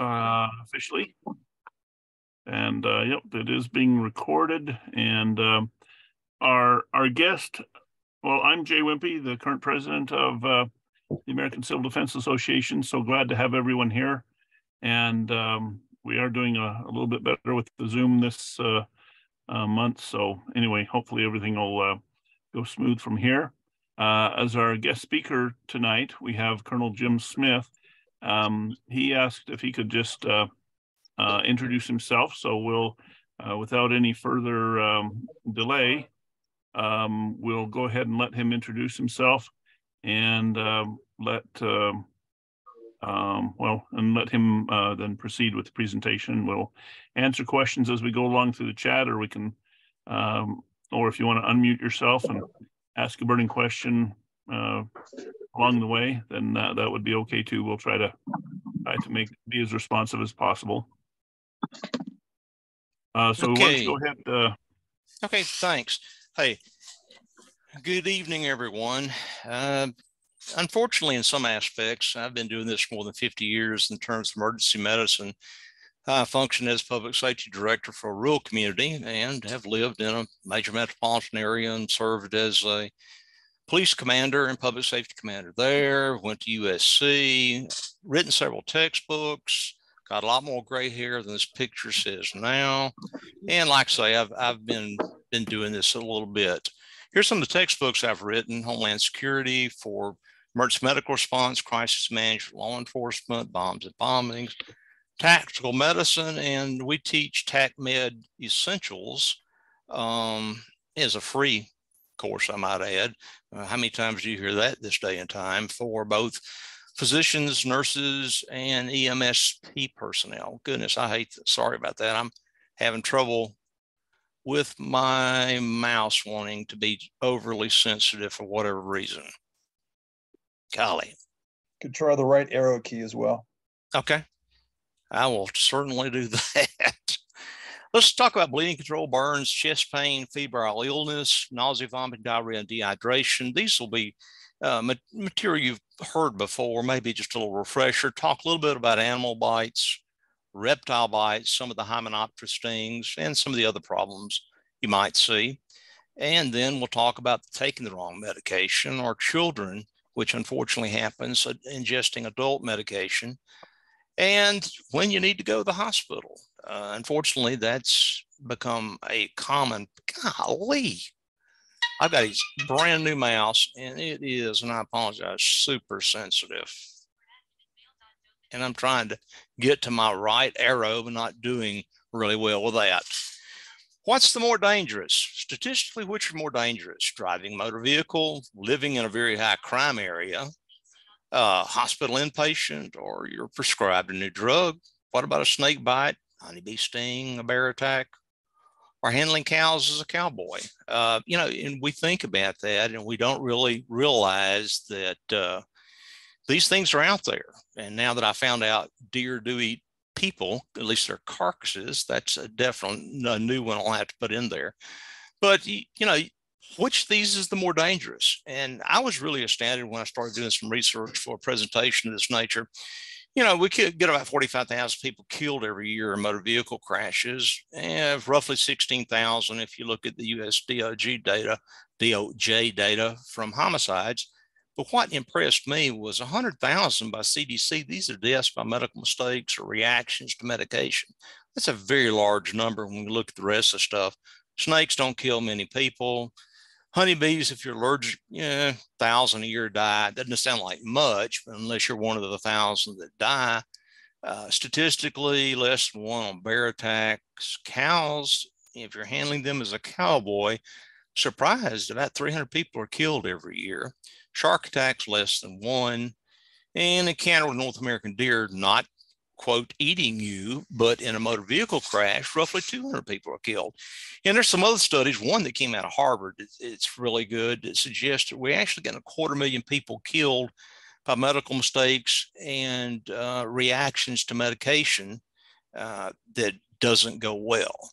uh, officially. And uh, yep, it is being recorded. And um, our our guest, well, I'm Jay Wimpy, the current president of uh, the American Civil Defense Association. So glad to have everyone here. And um, we are doing a, a, little bit better with the Zoom this uh, uh, month. So anyway, hopefully everything will uh, go smooth from here. Uh, as our guest speaker tonight, we have Colonel Jim Smith. Um, he asked if he could just uh, uh, introduce himself. So we'll, uh, without any further um, delay, um, we'll go ahead and let him introduce himself and um, let, um, um, well, and let him uh, then proceed with the presentation. We'll answer questions as we go along through the chat, or we can, um, or if you want to unmute yourself and ask a burning question uh, along the way, then that would be okay too. We'll try to try to make be as responsive as possible. Uh, so okay. let's go ahead. Uh, okay, thanks. Hey, good evening, everyone. Uh, unfortunately, in some aspects, I've been doing this more than 50 years in terms of emergency medicine. I function as public safety director for a rural community and have lived in a major metropolitan area and served as a police commander and public safety commander there. Went to USC, written several textbooks, got a lot more gray hair than this picture says now. And like I say, I've, I've been, been doing this a little bit. Here's some of the textbooks I've written, Homeland Security for emergency medical response, crisis management, law enforcement, bombs and bombings, tactical medicine, and we teach TACMED essentials um, as a free course, I might add. Uh, how many times do you hear that this day and time for both physicians, nurses, and EMSP personnel. Goodness, I hate that. Sorry about that. I'm having trouble with my mouse wanting to be overly sensitive for whatever reason. Golly. Could try the right arrow key as well. Okay. I will certainly do that. Let's talk about bleeding control, burns, chest pain, febrile illness, nausea, vomiting, diarrhea, and dehydration. These will be uh, material you've heard before, maybe just a little refresher. Talk a little bit about animal bites, reptile bites, some of the hymenoptera stings, and some of the other problems you might see. And then we'll talk about taking the wrong medication or children, which unfortunately happens, uh, ingesting adult medication, and when you need to go to the hospital. Uh, unfortunately, that's become a common, golly, I've got a brand new mouse and it is, and I apologize, super sensitive. And I'm trying to get to my right arrow, but not doing really well with that. What's the more dangerous? Statistically, which are more dangerous? Driving motor vehicle, living in a very high crime area, uh, hospital inpatient, or you're prescribed a new drug? What about a snake bite, honeybee sting, a bear attack? or handling cows as a cowboy. Uh, you know, and we think about that and we don't really realize that uh, these things are out there. And now that I found out deer do eat people, at least their carcasses, that's a definitely a new one I'll have to put in there. But, you know, which of these is the more dangerous? And I was really astounded when I started doing some research for a presentation of this nature you know, we could get about 45,000 people killed every year in motor vehicle crashes, and roughly 16,000 if you look at the US DOJ data, DOJ data from homicides. But what impressed me was 100,000 by CDC. These are deaths by medical mistakes or reactions to medication. That's a very large number when we look at the rest of the stuff. Snakes don't kill many people honeybees, if you're allergic, yeah, thousand a year die. Doesn't sound like much, but unless you're one of the thousand that die, uh, statistically less than one on bear attacks. Cows, if you're handling them as a cowboy, surprised about 300 people are killed every year. Shark attacks less than one. And encounter with North American deer, not quote, eating you, but in a motor vehicle crash, roughly 200 people are killed. And there's some other studies, one that came out of Harvard, it's really good, It suggests that we're actually got a quarter million people killed by medical mistakes and uh, reactions to medication uh, that doesn't go well.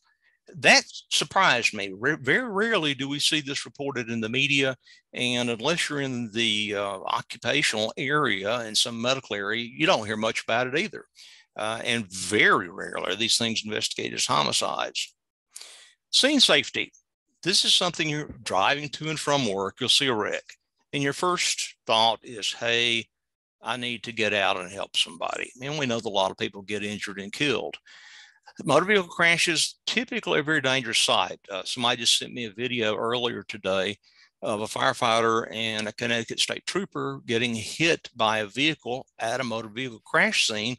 That surprised me. very rarely do we see this reported in the media. And unless you're in the uh, occupational area and some medical area, you don't hear much about it either. uh, and very rarely these things investigated as homicides. Scene safety. This is something you're driving to and from work, you'll see a wreck. And your first thought is, hey, I need to get out and help somebody. And we know that a lot of people get injured and killed. Motor vehicle crashes typically a very dangerous sight. Uh, somebody just sent me a video earlier today of a firefighter and a Connecticut state trooper getting hit by a vehicle at a motor vehicle crash scene.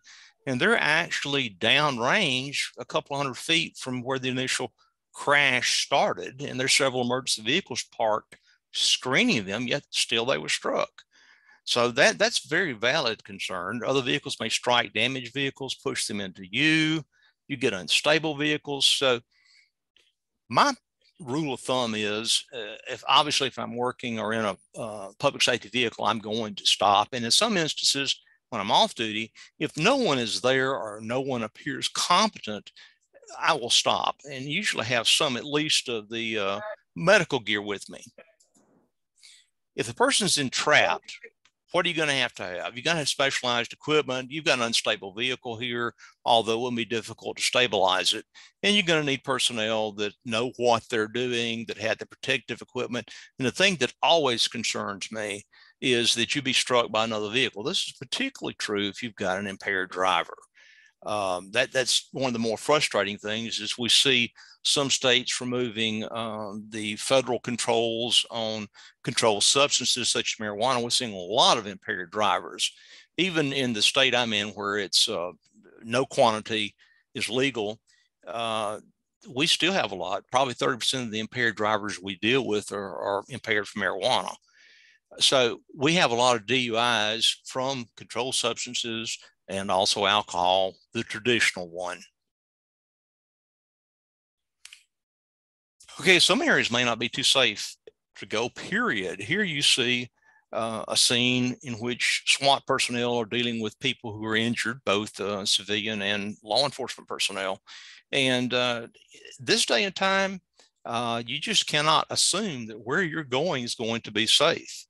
And they're actually downrange a couple hundred feet from where the initial crash started. And there's several emergency vehicles parked screening them, yet still they were struck. So that that's very valid concern. Other vehicles may strike damaged vehicles, push them into you. You get unstable vehicles. So my rule of thumb is uh, if obviously if I'm working or in a uh, public safety vehicle, I'm going to stop. And in some instances, when I'm off duty, if no one is there or no one appears competent, I will stop and usually have some at least of the uh, medical gear with me. If the person's entrapped, what are you going to have to have? You're going to have specialized equipment. You've got an unstable vehicle here, although it will be difficult to stabilize it. And you're going to need personnel that know what they're doing, that have the protective equipment. And the thing that always concerns me is that you be struck by another vehicle. This is particularly true if you've got an impaired driver. Um, that that's one of the more frustrating things is we see some states removing um, the federal controls on controlled substances such as marijuana. We're seeing a lot of impaired drivers, even in the state I'm in where it's uh, no quantity is legal. Uh, we still have a lot. Probably 30% of the impaired drivers we deal with are, are impaired from marijuana. So we have a lot of DUIs from controlled substances, and also alcohol, the traditional one. Okay, some areas may not be too safe to go, period. Here you see uh, a scene in which SWAT personnel are dealing with people who are injured, both uh, civilian and law enforcement personnel. And uh, this day and time, uh, you just cannot assume that where you're going is going to be safe.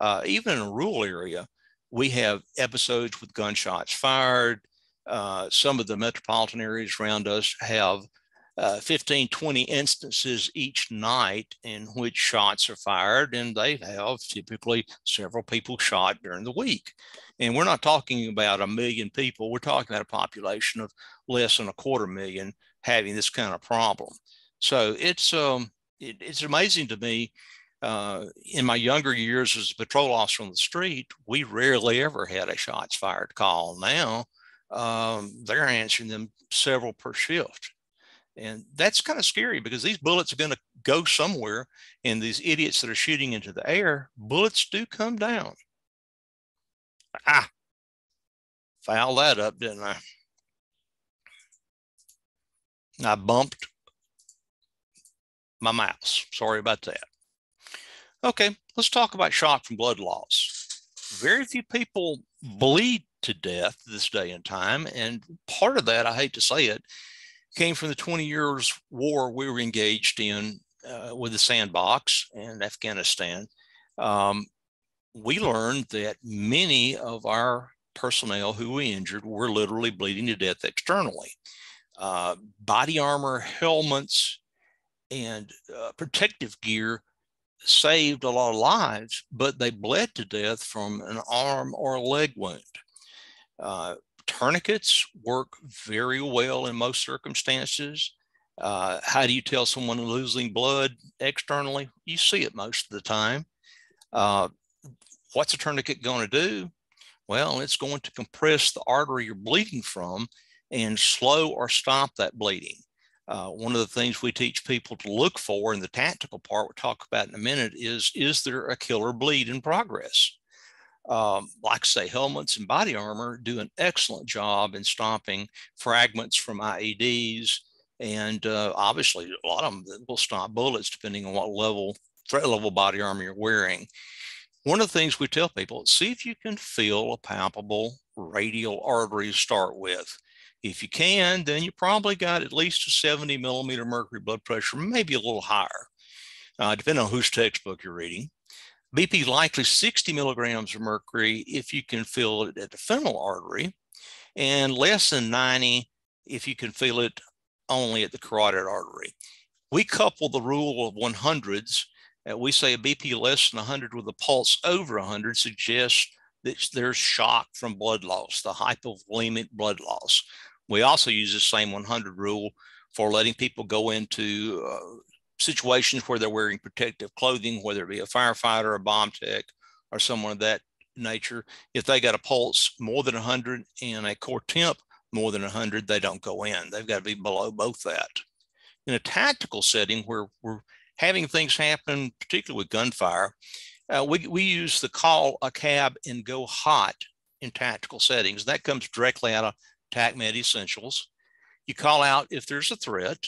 Uh, even in a rural area, we have episodes with gunshots fired. Uh, some of the metropolitan areas around us have uh, 15, 20 instances each night in which shots are fired, and they have typically several people shot during the week. And we're not talking about a million people, we're talking about a population of less than a quarter million having this kind of problem. So it's um, it, it's amazing to me uh, in my younger years as a patrol officer on the street, we rarely ever had a shots fired call. Now um, they're answering them several per shift. And that's kind of scary because these bullets are going to go somewhere. And these idiots that are shooting into the air, bullets do come down. Ah, foul that up, didn't I? I bumped my mouse. Sorry about that. Okay, let's talk about shock from blood loss. Very few people bleed to death this day and time. And part of that, I hate to say it, came from the 20 years war we were engaged in uh, with the sandbox in Afghanistan. Um, we learned that many of our personnel who we injured were literally bleeding to death externally. Uh, body armor, helmets, and uh, protective gear saved a lot of lives, but they bled to death from an arm or a leg wound. Uh, tourniquets work very well in most circumstances. Uh, how do you tell someone losing blood externally? You see it most of the time. Uh, what's a tourniquet going to do? Well, it's going to compress the artery you're bleeding from and slow or stop that bleeding. Uh, one of the things we teach people to look for in the tactical part we'll talk about in a minute is is there a killer bleed in progress? Um, like say helmets and body armor do an excellent job in stopping fragments from ieds and uh, obviously a lot of them will stop bullets depending on what level threat level body armor you're wearing. One of the things we tell people see if you can feel a palpable radial artery to start with if you can, then you probably got at least a 70 millimeter mercury blood pressure, maybe a little higher, uh, depending on whose textbook you're reading. BP likely 60 milligrams of mercury if you can feel it at the femoral artery. and less than 90 if you can feel it only at the carotid artery. We couple the rule of 100s. Uh, we say a BP less than 100 with a pulse over 100 suggests that there's shock from blood loss, the hypovolemic blood loss. We also use the same 100 rule for letting people go into uh, situations where they're wearing protective clothing, whether it be a firefighter, a bomb tech, or someone of that nature. If they got a pulse more than 100 and a core temp more than 100, they don't go in. They've got to be below both that. In a tactical setting where we're having things happen, particularly with gunfire, uh, we, we use the call a cab and go hot in tactical settings. That comes directly out of TACMED Essentials. You call out if there's a threat.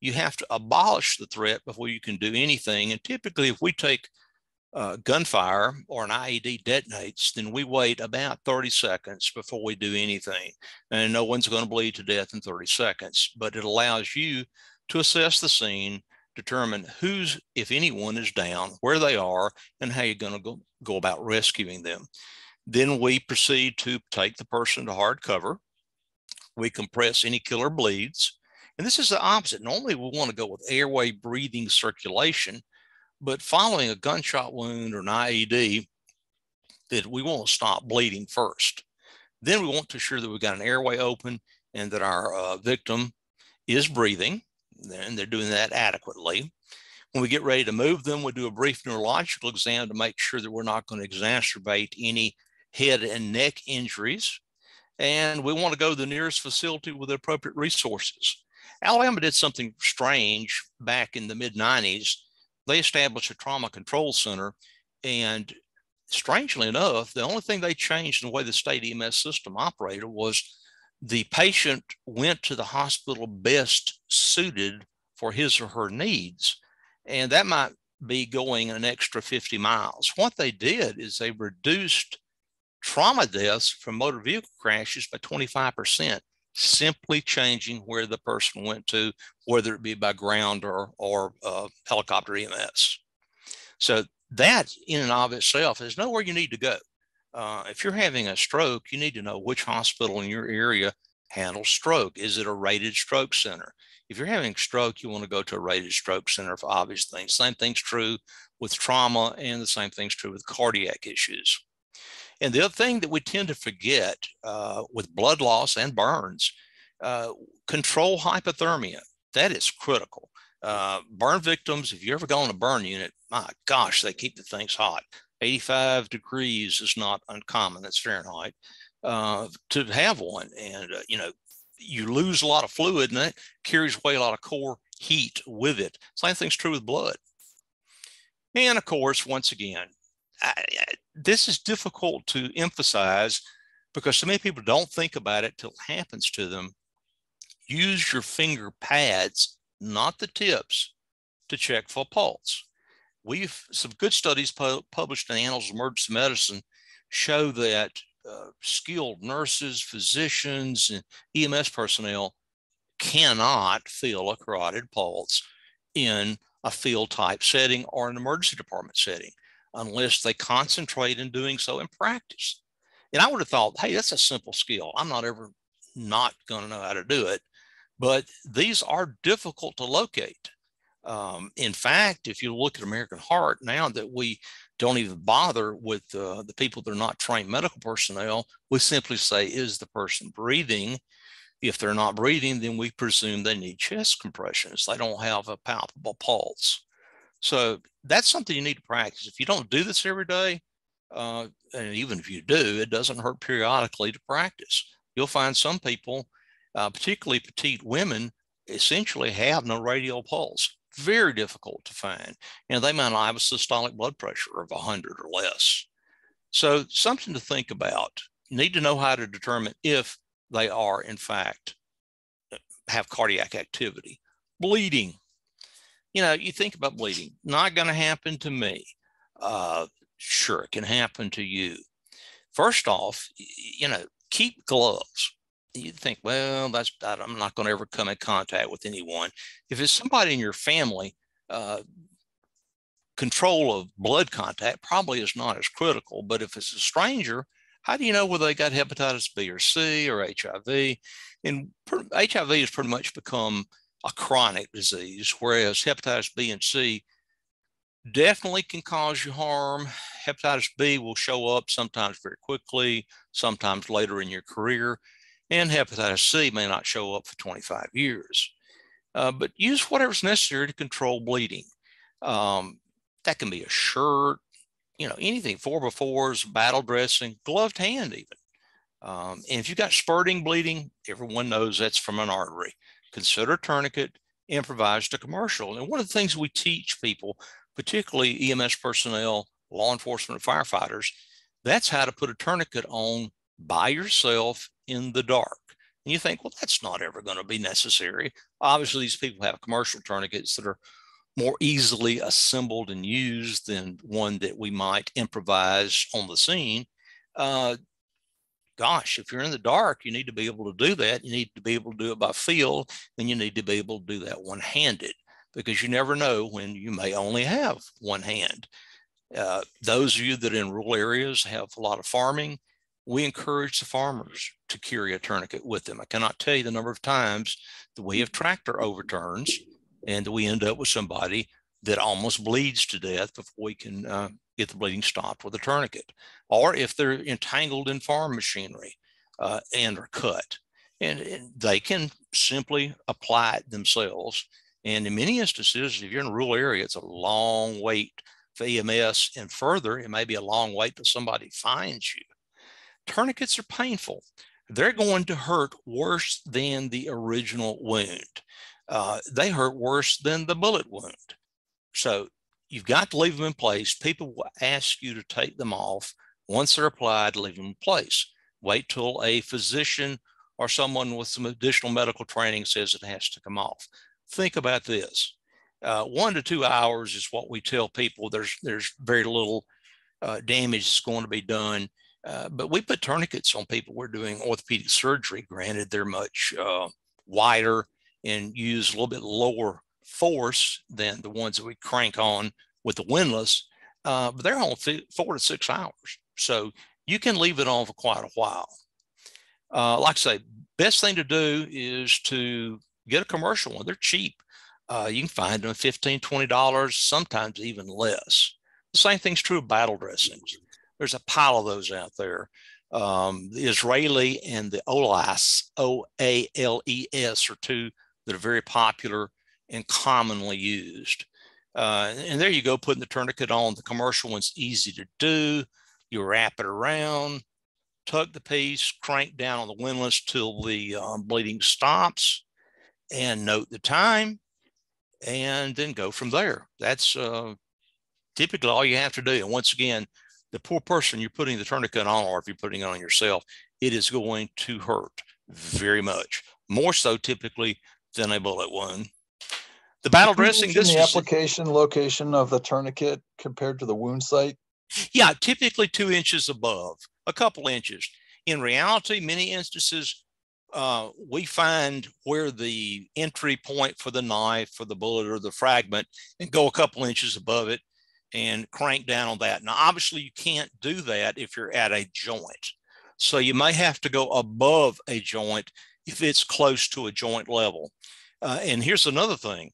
You have to abolish the threat before you can do anything. And typically, if we take uh, gunfire or an IED detonates, then we wait about 30 seconds before we do anything. And no one's going to bleed to death in 30 seconds, but it allows you to assess the scene, determine who's, if anyone, is down, where they are, and how you're going to go, go about rescuing them. Then we proceed to take the person to hard cover. We compress any killer bleeds. And this is the opposite. Normally, we want to go with airway breathing circulation, but following a gunshot wound or an IED, that we want to stop bleeding first. Then we want to ensure that we've got an airway open and that our uh, victim is breathing and they're doing that adequately. When we get ready to move them, we do a brief neurological exam to make sure that we're not going to exacerbate any head and neck injuries. And we want to go to the nearest facility with the appropriate resources. Alabama did something strange back in the mid 90s. They established a trauma control center. And strangely enough, the only thing they changed in the way the state EMS system operated was the patient went to the hospital best suited for his or her needs. And that might be going an extra 50 miles. What they did is they reduced trauma deaths from motor vehicle crashes by 25%, simply changing where the person went to, whether it be by ground or, or uh, helicopter EMS. So that in and of itself is nowhere you need to go. Uh, if you're having a stroke, you need to know which hospital in your area handles stroke. Is it a rated stroke center? If you're having stroke, you want to go to a rated stroke center for obvious things. Same thing's true with trauma, and the same thing's true with cardiac issues. And the other thing that we tend to forget uh, with blood loss and burns, uh, control hypothermia. That is critical. Uh, burn victims, if you ever go on a burn unit, my gosh, they keep the things hot. 85 degrees is not uncommon. That's Fahrenheit uh, to have one. And, uh, you know, you lose a lot of fluid and that carries away a lot of core heat with it. Same thing's true with blood. And of course, once again, I, this is difficult to emphasize because so many people don't think about it till it happens to them. Use your finger pads, not the tips, to check for pulse we've some good studies pu- published in Annals of Emergency Medicine show that uh, skilled nurses, physicians, and EMS personnel cannot feel a carotid pulse in a field type setting or an emergency department setting unless they concentrate in doing so in practice. And I would have thought, hey, that's a simple skill. I'm not ever not going to know how to do it. But these are difficult to locate. Um, in fact, if you look at American Heart now that we don't even bother with uh, the people that are not trained medical personnel, we simply say, is the person breathing? If they're not breathing, then we presume they need chest compressions. They don't have a palpable pulse. So that's something you need to practice. If you don't do this every day, uh, and even if you do, it doesn't hurt periodically to practice. You'll find some people, uh, particularly petite women, essentially have no radial pulse very difficult to find. And they might have a systolic blood pressure of 100 or less. So, something to think about. You need to know how to determine if they are, in fact, have cardiac activity. Bleeding. You know, you think about bleeding, not going to happen to me. Uh, sure, it can happen to you. First off, you know, keep gloves you think, well, that's I'm not going to ever come in contact with anyone. If it's somebody in your family, uh, control of blood contact probably is not as critical. But if it's a stranger, How do you know whether they got hepatitis B or C or HIV? And HIV has pretty much become a chronic disease, whereas hepatitis B and C definitely can cause you harm. Hepatitis B will show up sometimes very quickly, sometimes later in your career, and hepatitis C may not show up for 25 years. Uh, but use whatever's necessary to control bleeding. Um, that can be a shirt, you know, anything, four by fours, battle dressing, gloved hand, even. Um, and if you've got spurting bleeding, everyone knows that's from an artery. Consider a tourniquet, improvise to commercial. And one of the things we teach people, particularly EMS personnel, law enforcement, firefighters, that's how to put a tourniquet on by yourself in the dark. And you think, well, that's not ever going to be necessary. Obviously, these people have commercial tourniquets that are more easily assembled and used than one that we might improvise on the scene. Uh, gosh, if you're in the dark, you need to be able to do that. You need to be able to do it by feel, and you need to be able to do that one handed because you never know when you may only have one hand. Uh, those of you that in rural areas have a lot of farming, we encourage the farmers to carry a tourniquet with them. I cannot tell you the number of times that we have tractor overturns and we end up with somebody that almost bleeds to death before we can uh, get the bleeding stopped with a tourniquet. Or if they're entangled in farm machinery uh, and are cut, and, and, they can simply apply it themselves. And in many instances, if you're in a rural area, it's a long wait for EMS, and further, it may be a long wait till somebody finds you. Tourniquets are painful. They're going to hurt worse than the original wound. Uh, they hurt worse than the bullet wound. So you've got to leave them in place. People will ask you to take them off. Once they're applied, leave them in place. Wait till a physician or someone with some additional medical training says it has to come off. Think about this. Uh, one to two hours is what we tell people. There's there's very little uh, damage that's going to be done. Uh, but we put tourniquets on people. We're doing orthopedic surgery. Granted, they're much uh, wider and use a little bit lower force than the ones that we crank on with the windlass, uh, but they're on four to six hours. So you can leave it on for quite a while. Uh, like I say, best thing to do is to get a commercial one. They're cheap. Uh, you can find them $15, $20, sometimes even less. The same thing's true of battle dressings. There's a pile of those out there. Um, the Israeli and the OLAES, O A L E S, are two that are very popular and commonly used. Uh, and there you go, putting the tourniquet on. The commercial one's easy to do. You wrap it around, tuck the piece, crank down on the windlass till the um, bleeding stops, and note the time, and then go from there. That's uh, typically all you have to do. And once again, the poor person you're putting the tourniquet on, or if you're putting it on yourself, it is going to hurt very much. More so typically than a bullet wound. The battle dressing. This the application location of the tourniquet compared to the wound site. Yeah, typically two inches above, a couple inches. In reality, many instances, uh, we find where the entry point for the knife, for the bullet, or the fragment, and go a couple inches above it and crank down on that. Now, obviously, you can't do that if you're at a joint. So you may have to go above a joint if it's close to a joint level. Uh, and here's another thing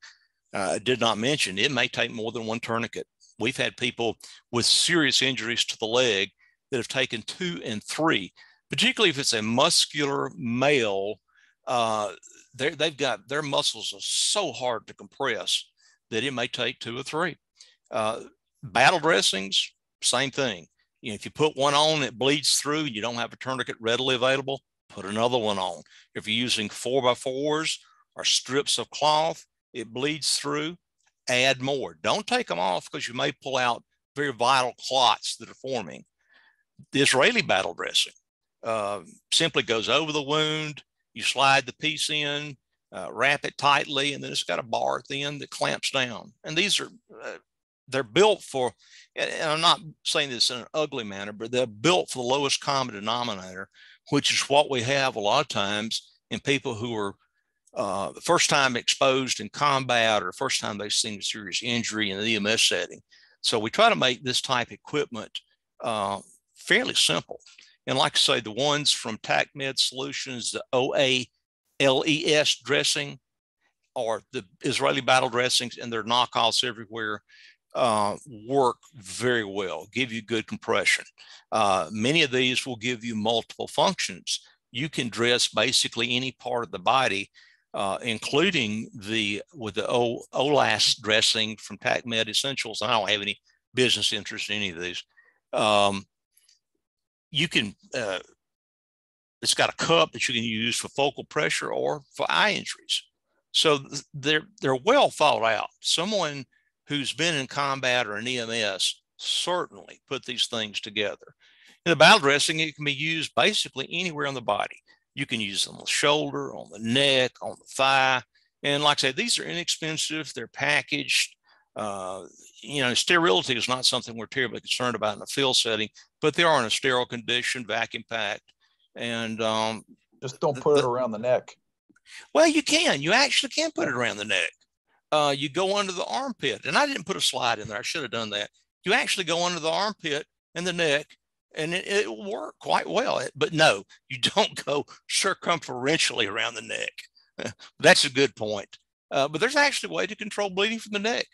uh, did not mention it may take more than one tourniquet. We've had people with serious injuries to the leg that have taken two and three, particularly if it's a muscular male. Uh, they've got their muscles are so hard to compress that it may take two or three. Uh, battle dressings, same thing. You know, if you put one on, it bleeds through, you don't have a tourniquet readily available put another one on. If you're using four by fours or strips of cloth, it bleeds through, add more. Don't take them off because you may pull out very vital clots that are forming. The Israeli battle dressing uh, simply goes over the wound. You slide the piece in, uh, wrap it tightly, and then it's got a bar at the end that clamps down. And these are uh, they're built for, and I'm not saying this in an ugly manner, but they're built for the lowest common denominator which is what we have a lot of times in people who are uh, the first time exposed in combat or first time they've seen a serious injury in the EMS setting. So we try to make this type of equipment uh, fairly simple. And like I say, the ones from TACMed Solutions, the OLAES dressing, or the Israeli battle dressings, and their knockoffs everywhere, uh, work very well, give you good compression. Uh, many of these will give you multiple functions. You can dress basically any part of the body, uh, including the with the o, OLAES dressing from TACMed Essentials. I don't have any business interest in any of these. Um, you can, uh, it's got a cup that you can use for focal pressure or for eye injuries. So they're, they're well thought out. Someone who's been in combat or an EMS certainly put these things together. In the battle dressing, it can be used basically anywhere on the body. You can use them on the shoulder, on the neck, on the thigh. And like I said, these are inexpensive. They're packaged. Uh, you know, sterility is not something we're terribly concerned about in a field setting, but they are in a sterile condition, vacuum packed. And um, just don't put the, it around the neck. Well, you can. You actually can put it around the neck uh, you go under the armpit. And I didn't put a slide in there. I should have done that. You actually go under the armpit and the neck, and it, it will work quite well. But no, you don't go circumferentially around the neck. That's a good point. Uh, but there's actually a way to control bleeding from the neck.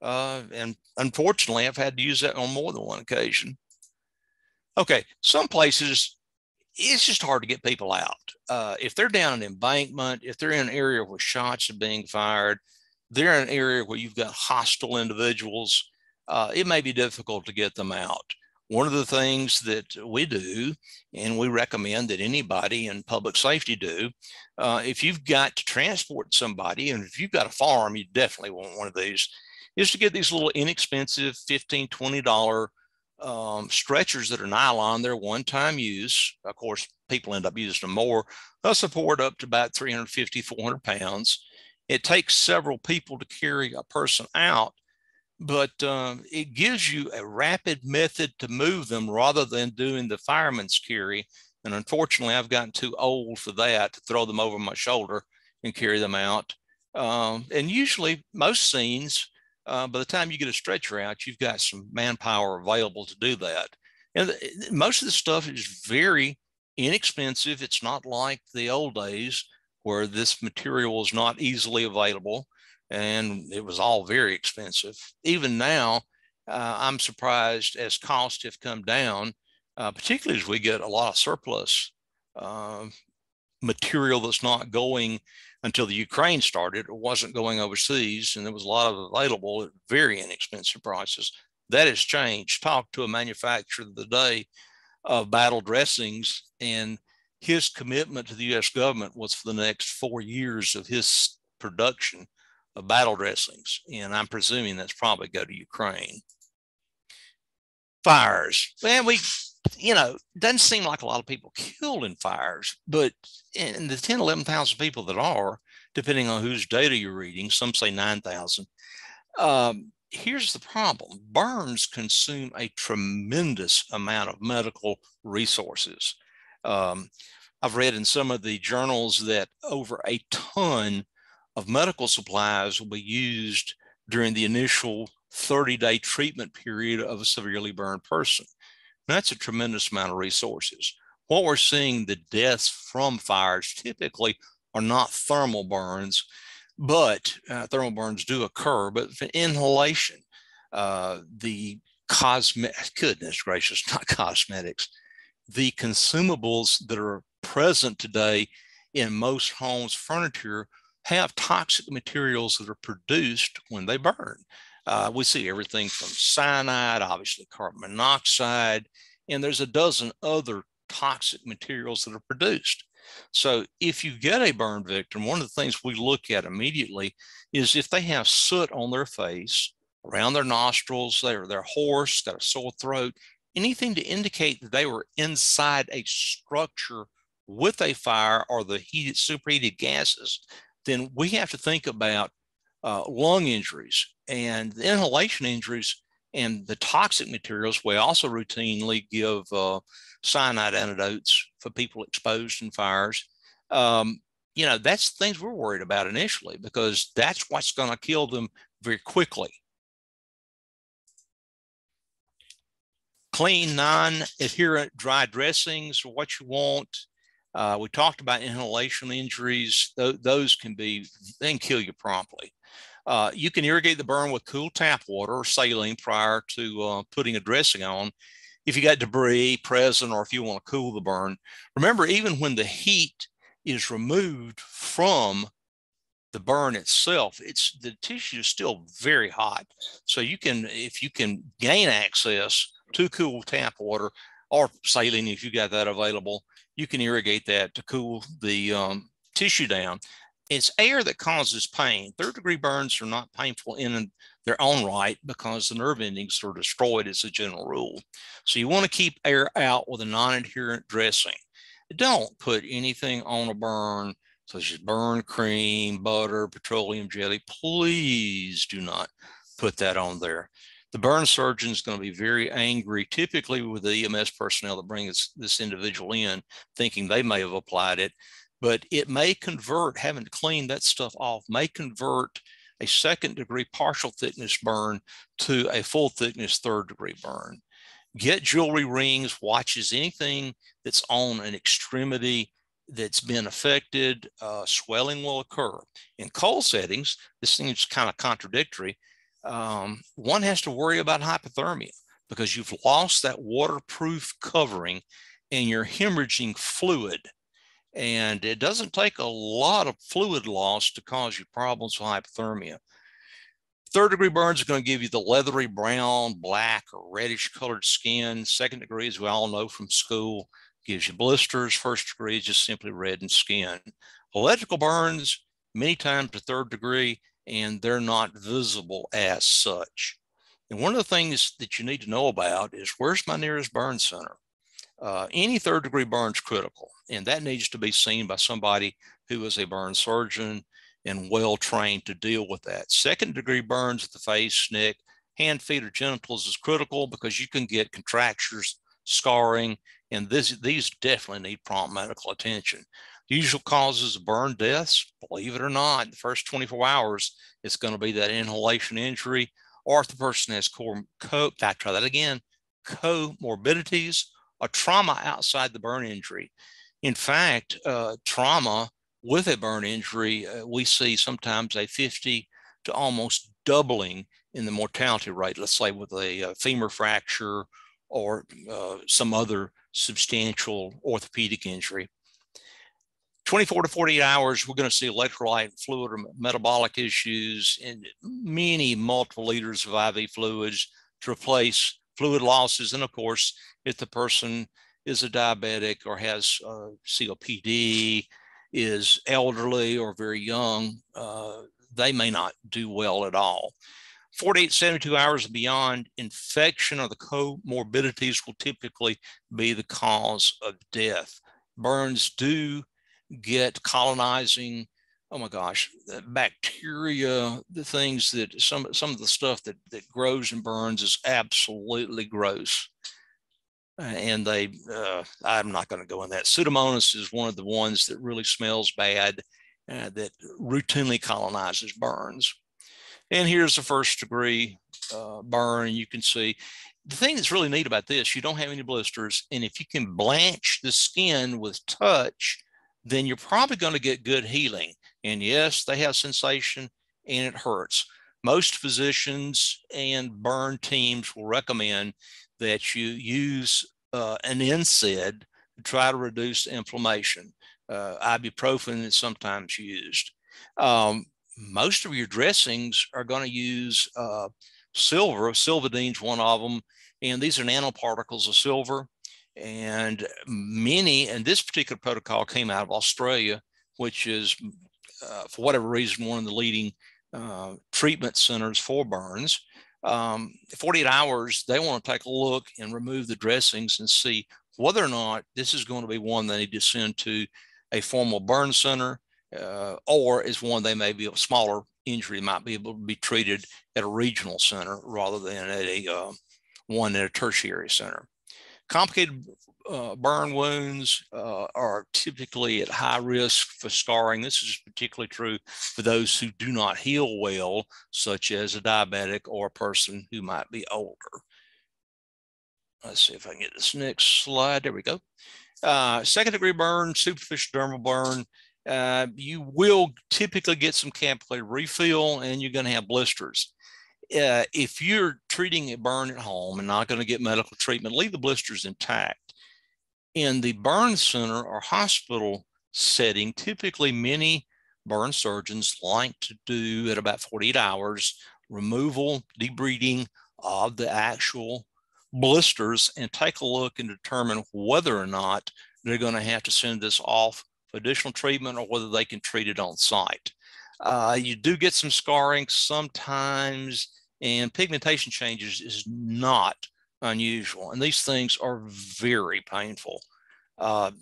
Uh, and unfortunately, I've had to use that on more than one occasion. Okay, some places it's just hard to get people out. Uh, if they're down an embankment, if they're in an area where shots are being fired, they're in an area where you've got hostile individuals, uh, it may be difficult to get them out. One of the things that we do, and we recommend that anybody in public safety do, uh, if you've got to transport somebody, and if you've got a farm, you definitely want one of these, is to get these little inexpensive $15, $20 um, stretchers that are nylon. They're one time use. Of course, people end up using them more. They'll support up to about 350, 400 pounds. It takes several people to carry a person out, but um, it gives you a rapid method to move them rather than doing the fireman's carry. And unfortunately, I've gotten too old for that to throw them over my shoulder and carry them out. Um, and usually, most scenes, uh, by the time you get a stretcher out, you've got some manpower available to do that. And the, most of the stuff is very inexpensive. It's not like the old days where this material was not easily available and it was all very expensive. Even now, uh, I'm surprised as costs have come down, uh, particularly as we get a lot of surplus uh, material that's not going until the Ukraine started. It wasn't going overseas, and there was a lot of available at very inexpensive prices. That has changed. Talk to a manufacturer the day of battle dressings, and his commitment to the US government was for the next four years of his production of battle dressings. And I'm presuming that's probably go to Ukraine. Fires. Well, we, you know, doesn't seem like a lot of people killed in fires, but in the 10, 11,000 people that are, depending on whose data you're reading, some say 9,000. Um, here's the problem burns consume a tremendous amount of medical resources. Um, I've read in some of the journals that over a ton of medical supplies will be used during the initial 30 day treatment period of a severely burned person. that's a tremendous amount of resources. What we're seeing, the deaths from fires typically are not thermal burns, but uh, thermal burns do occur, but for inhalation, uh, the cosmetic, goodness gracious, not cosmetics, the consumables that are present today in most homes' furniture have toxic materials that are produced when they burn. Uh, we see everything from cyanide, obviously carbon monoxide, and there's a dozen other toxic materials that are produced. So if you get a burn victim, one of the things we look at immediately is if they have soot on their face, around their nostrils, they're, they're hoarse, got a sore throat, anything to indicate that they were inside a structure with a fire or the heated superheated gases, then we have to think about uh, lung injuries and inhalation injuries and the toxic materials. We also routinely give uh, cyanide antidotes for people exposed in fires. Um, you know, that's things we're worried about initially because that's what's going to kill them very quickly. clean, non-adherent dry dressings are what you want. Uh, we talked about inhalation injuries. Th- those can be, they can kill you promptly. Uh, you can irrigate the burn with cool tap water or saline prior to uh, putting a dressing on. If you got debris present or if you want to cool the burn, remember, even when the heat is removed from the burn itself, it's the tissue is still very hot. So you can, if you can gain access to cool tap water or saline, if you got that available, you can irrigate that to cool the um, tissue down. It's air that causes pain. Third degree burns are not painful in their own right because the nerve endings are destroyed as a general rule. So you want to keep air out with a non-adherent dressing. Don't put anything on a burn such as burn cream, butter, petroleum jelly. Please do not put that on there. The burn surgeon is going to be very angry, typically with the EMS personnel that brings this individual in, thinking they may have applied it but it may convert, having to clean that stuff off, may convert a second degree partial thickness burn to a full thickness third degree burn. Get jewelry, rings, watches, anything that's on an extremity that's been affected, uh, swelling will occur. In cold settings, this seems kind of contradictory. Um, one has to worry about hypothermia because you've lost that waterproof covering and you're hemorrhaging fluid and it doesn't take a lot of fluid loss to cause you problems with hypothermia. Third degree burns are going to give you the leathery brown, black, or reddish colored skin. Second degree, as we all know from school, gives you blisters. First degree is just simply reddened skin. Electrical burns, many times to third degree, and they're not visible as such. And one of the things that you need to know about is where's my nearest burn center? Uh, any third degree burn is critical, and that needs to be seen by somebody who is a burn surgeon and well trained to deal with that. Second degree burns at the face, neck, hand, feet, or genitals is critical because you can get contractures, scarring, and this, these definitely need prompt medical attention. Usual causes of burn deaths, believe it or not, the first 24 hours, it's going to be that inhalation injury, or if the person has co, co I try that again, comorbidities a trauma outside the burn injury. In fact, uh, trauma with a burn injury, uh, we see sometimes a 50 to almost doubling in the mortality rate, let's say with a, a uh, femur fracture or uh, some other substantial orthopedic injury. 24 to 48 hours, we're going to see electrolyte, fluid, or metabolic issues and many multiple liters of IV fluids to replace fluid losses. And of course, if the person is a diabetic or has uh, COPD, is elderly or very young, uh, they may not do well at all. 48, 72 hours beyond, infection or the comorbidities will typically be the cause of death. Burns do get colonizing oh my gosh, bacteria, the things that some some of the stuff that that grows and burns is absolutely gross. And they, uh, I'm not going to go in that. Pseudomonas is one of the ones that really smells bad, uh, that routinely colonizes burns. And here's the first degree uh, burn. You can see the thing that's really neat about this, you don't have any blisters. And if you can blanch the skin with touch, then you're probably going to get good healing. And yes, they have sensation and it hurts. Most physicians and burn teams will recommend that you use uh, an NSAID to try to reduce inflammation. Uh, ibuprofen is sometimes used. Um, most of your dressings are going to use uh, silver. Silvadene's one of them, and these are nanoparticles of silver. And many, and this particular protocol came out of Australia, which is uh, for whatever reason, one of the leading uh, treatment centers for burns. Um, 48 hours, they want to take a look and remove the dressings and see whether or not this is going to be one they need to send to a formal burn center uh, or is one they may be a smaller injury might be able to be treated at a regional center rather than at a uh, one at a tertiary center. Complicated uh, burn wounds uh, are typically at high risk for scarring. This is particularly true for those who do not heal well, such as a diabetic or a person who might be older. let's see if I can get this next slide. There we go. Uh, second degree burn, superficial dermal burn. Uh, you will typically get some capillary refill and you're going to have blisters. Uh, if you're treating a burn at home and not going to get medical treatment, leave the blisters intact. In the burn center or hospital setting, typically many burn surgeons like to do at about 48 hours removal, debriding of the actual blisters and take a look and determine whether or not they're going to have to send this off for additional treatment or whether they can treat it on site. Uh, you do get some scarring sometimes, and pigmentation changes is not unusual. And these things are very painful. Uh,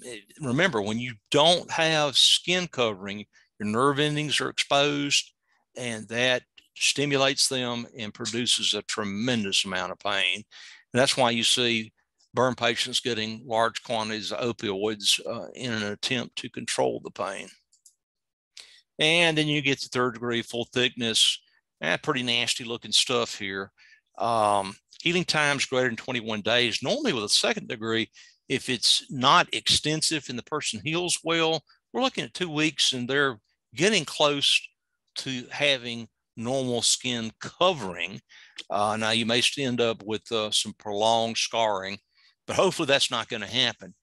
remember, when you don't have skin covering, your nerve endings are exposed, and that stimulates them and produces a tremendous amount of pain. And that's why you see burn patients getting large quantities of opioids uh, in an attempt to control the pain. And then you get the third degree full thickness, eh, pretty nasty looking stuff here. Um, healing times greater than 21 days. Normally with a second degree, if it's not extensive and the person heals well, we're looking at two weeks and they're getting close to having normal skin covering. Uh, now you may end up with uh, some prolonged scarring but hopefully that's not going to happen.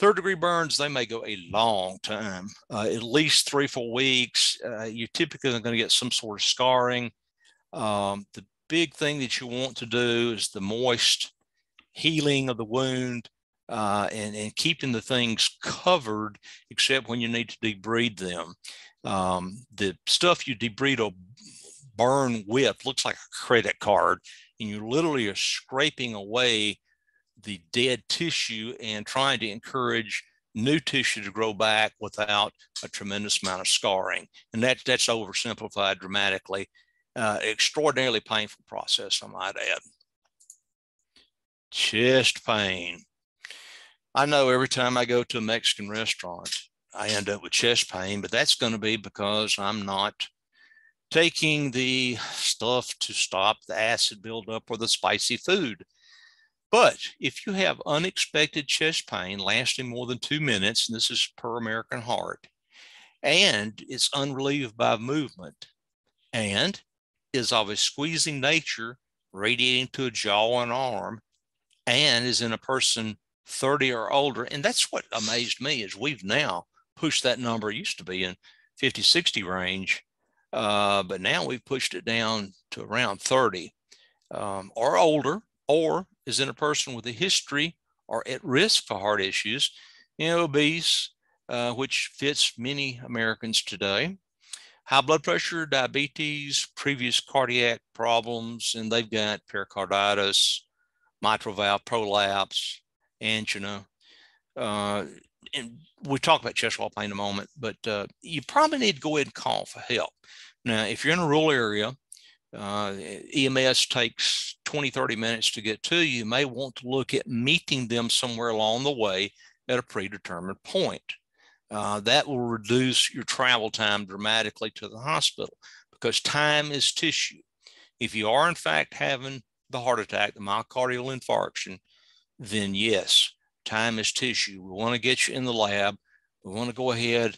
Third degree burns, they may go a long time, uh, at least three, four weeks. Uh, you typically are going to get some sort of scarring. Um, the big thing that you want to do is the moist healing of the wound uh, and, and keeping the things covered, except when you need to debride them. Um, the stuff you debride or burn with looks like a credit card, and you literally are scraping away the dead tissue and trying to encourage new tissue to grow back without a tremendous amount of scarring. And that, that's oversimplified dramatically. Uh, extraordinarily painful process, I might add. Chest pain. I know every time I go to a Mexican restaurant, I end up with chest pain, but that's going to be because I'm not taking the stuff to stop the acid buildup or the spicy food. But if you have unexpected chest pain lasting more than two minutes, and this is per American Heart, and it's unrelieved by movement, and is of a squeezing nature, radiating to a jaw and arm, and is in a person 30 or older, and that's what amazed me is we've now pushed that number. It used to be in 50, 60 range, uh, but now we've pushed it down to around 30 um, or older, or is in a person with a history or at risk for heart issues, you know, obese, uh, which fits many Americans today, high blood pressure, diabetes, previous cardiac problems, and they've got pericarditis, mitral valve prolapse, angina. Uh, and we'll talk about chest wall pain in a moment, but uh, you probably need to go ahead and call for help. Now, if you're in a rural area, uh, EMS takes 20, 30 minutes to get to you. May want to look at meeting them somewhere along the way at a predetermined point. Uh, that will reduce your travel time dramatically to the hospital because time is tissue. If you are, in fact, having the heart attack, the myocardial infarction, then yes, time is tissue. We want to get you in the lab. We want to go ahead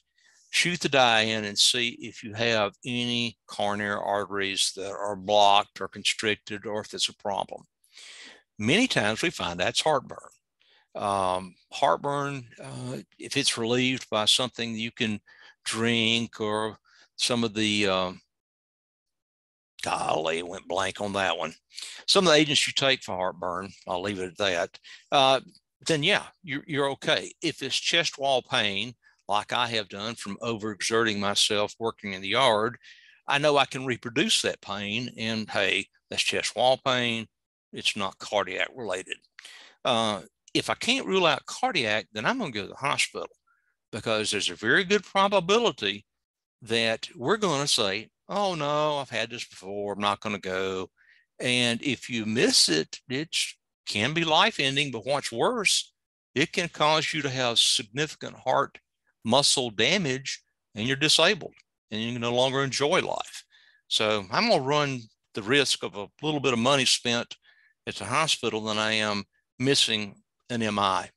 shoot the dye in and see if you have any coronary arteries that are blocked or constricted or if it's a problem. Many times we find that's heartburn. Um, heartburn, uh, if it's relieved by something you can drink or some of the, um, golly, went blank on that one. Some of the agents you take for heartburn, I'll leave it at that. Uh, then yeah, you're, you're okay. If it's chest wall pain, like I have done from overexerting myself working in the yard, I know I can reproduce that pain. And hey, that's chest wall pain. It's not cardiac related. Uh, if I can't rule out cardiac, then I'm going to go to the hospital because there's a very good probability that we're going to say, oh no, I've had this before. I'm not going to go. And if you miss it, it can be life ending. But what's worse, it can cause you to have significant heart muscle damage and you're disabled and you can no longer enjoy life. So I'm going to run the risk of a little bit of money spent at the hospital than I am missing an MI.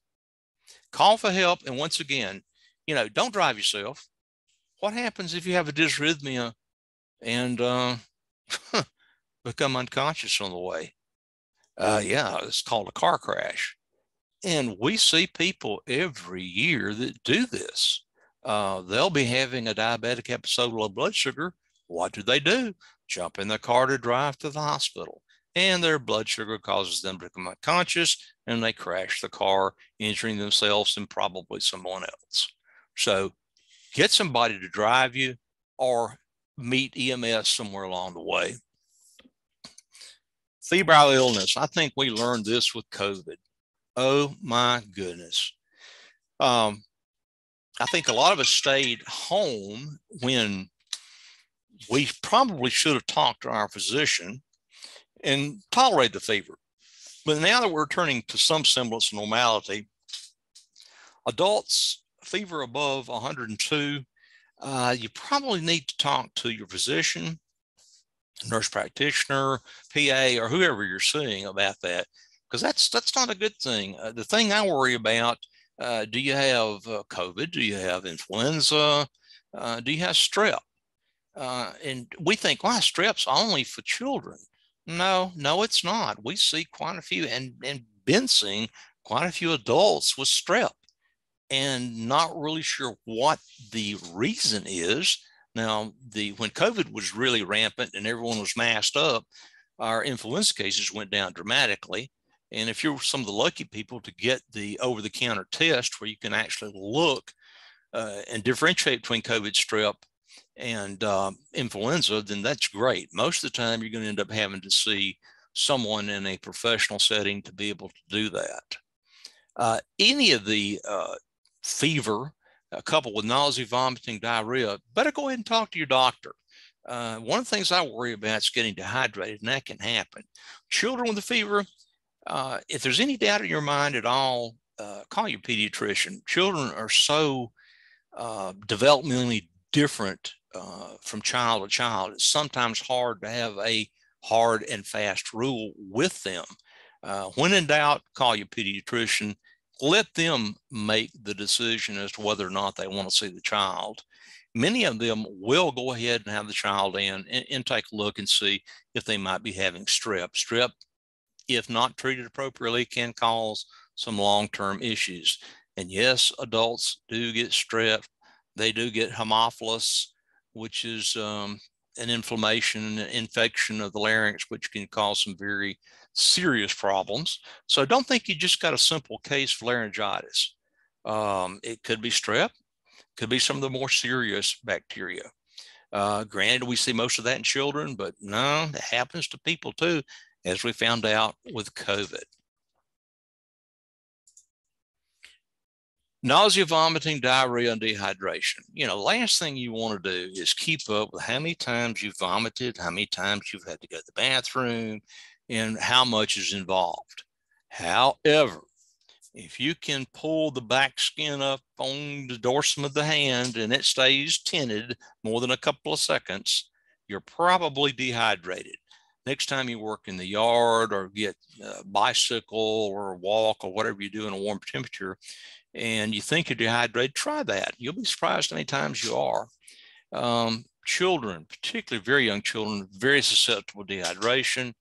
Call for help. And once again, you know, don't drive yourself. What happens if you have a dysrhythmia and uh, become unconscious on the way? Uh, yeah, it's called a car crash. And we see people every year that do this. Uh, they'll be having a diabetic episode of low blood sugar. What do they do? Jump in the car to drive to the hospital. And their blood sugar causes them to become unconscious and they crash the car, injuring themselves and probably someone else. So get somebody to drive you or meet EMS somewhere along the way. Febrile illness. I think we learned this with COVID. Oh my goodness. Um, I think a lot of us stayed home when we probably should have talked to our physician and tolerated the fever. But now that we're returning to some semblance of normality, adults fever above 102, uh, you probably need to talk to your physician, nurse practitioner, PA, or whoever you're seeing about that, because that's that's not a good thing. Uh, the thing I worry about: uh, do you have uh, COVID? Do you have influenza? Uh, do you have strep? Uh, and we think, well, strep's only for children. No, no, it's not. We see quite a few, and and been seeing quite a few adults with strep and not really sure what the reason is. Now, the when COVID was really rampant and everyone was masked up, our influenza cases went down dramatically. And if you're some of the lucky people to get the over-the-counter test where you can actually look uh, and differentiate between COVID strep and um, influenza, then that's great. Most of the time, you're going to end up having to see someone in a professional setting to be able to do that. Uh, any of the uh, fever, coupled with nausea, vomiting, diarrhea, better go ahead and talk to your doctor. Uh, one of the things I worry about is getting dehydrated, and that can happen. Children with a fever, uh, if there's any doubt in your mind at all, uh, call your pediatrician. Children are so uh, developmentally different uh, from child to child. It's sometimes hard to have a hard and fast rule with them. Uh, when in doubt, call your pediatrician let them make the decision as to whether or not they want to see the child. Many of them will go ahead and have the child in and, and take a look and see if they might be having strep. Strep, if not treated appropriately, can cause some long term issues. And yes, adults do get strep. They do get Haemophilus, which is um, an inflammation, an infection of the larynx, which can cause some very serious problems. So don't think you just got a simple case of laryngitis. Um, it could be strep, could be some of the more serious bacteria. Uh, granted, we see most of that in children, but no, it happens to people too, as we found out with COVID. Nausea, vomiting, diarrhea, and dehydration. You know, last thing you want to do is keep up with how many times you've vomited, how many times you've had to go to the bathroom, and how much is involved. However, if you can pull the back skin up on the dorsum of the hand and it stays tinted more than a couple of seconds, you're probably dehydrated. Next time you work in the yard or get a bicycle or walk or whatever you do in a warm temperature, and you think you're dehydrated, try that. You'll be surprised how many times you are. Um, children, particularly very young children, very susceptible to dehydration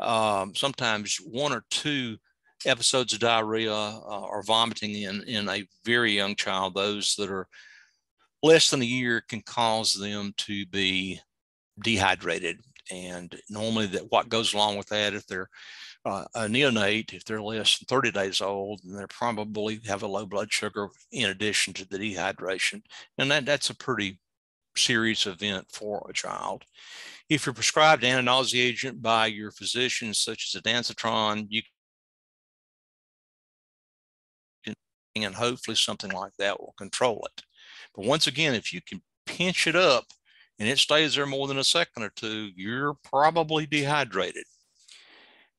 um, sometimes one or two episodes of diarrhea uh, or vomiting in, in a very young child, those that are less than a year can cause them to be dehydrated. And normally that what goes along with that, if they're uh, a neonate, if they're less than 30 days old, then they probably have a low blood sugar in addition to the dehydration. And that, that's a pretty serious event for a child. If you're prescribed an agent by your physician, such as ondansetron, you can, and hopefully something like that will control it. But once again, if you can pinch it up and it stays there more than a second or two, you're probably dehydrated.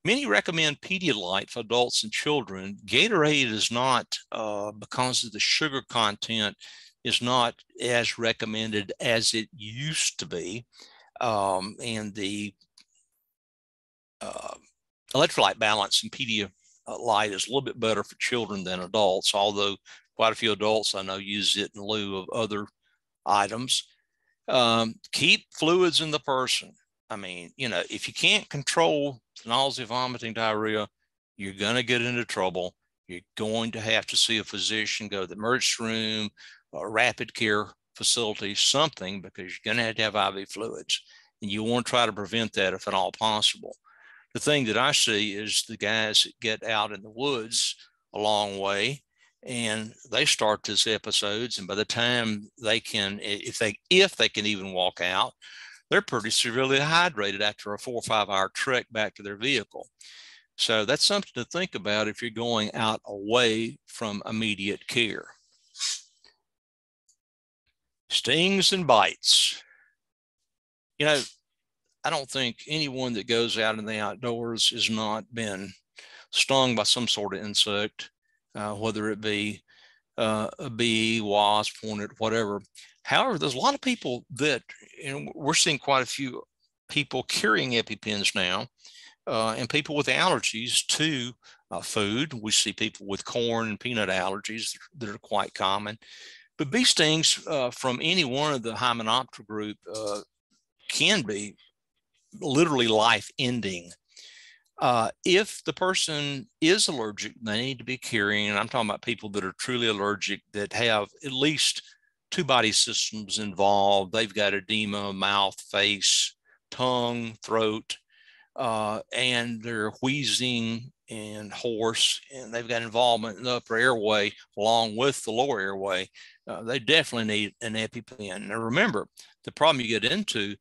Many recommend Pedialyte for adults and children. Gatorade is not uh, because of the sugar content is not as recommended as it used to be um, and the uh, electrolyte balance in Pedialyte is a little bit better for children than adults, although quite a few adults I know use it in lieu of other items. Um, keep fluids in the person. I mean, you know, if you can't control nausea, vomiting, diarrhea, you're going to get into trouble. You're going to have to see a physician, go to the emergency room, a rapid care facility, something, because you're going to have to have IV fluids. And you want to try to prevent that if at all possible. The thing that I see is the guys that get out in the woods a long way and they start these episodes and by the time they can if they if they can even walk out they're pretty severely hydrated after a four or five hour trek back to their vehicle. So that's something to think about if you're going out away from immediate care. Stings and bites. You know i don't think anyone that goes out in the outdoors has not been stung by some sort of insect uh, whether it be uh, a bee, wasp, hornet, whatever. However, there's a lot of people that, and we're seeing quite a few people carrying EpiPens now, uh, and people with allergies to uh, food. We see people with corn and peanut allergies that are quite common. But bee stings uh, from any one of the Hymenoptera group uh, can be literally life ending. Uh, if the person is allergic, they need to be carrying, and I'm talking about people that are truly allergic that have at least two body systems involved. They've got edema, mouth, face, tongue, throat, uh, and they're wheezing and hoarse, and they've got involvement in the upper airway along with the lower airway. Uh, they definitely need an EpiPen. Now, remember, the problem you get into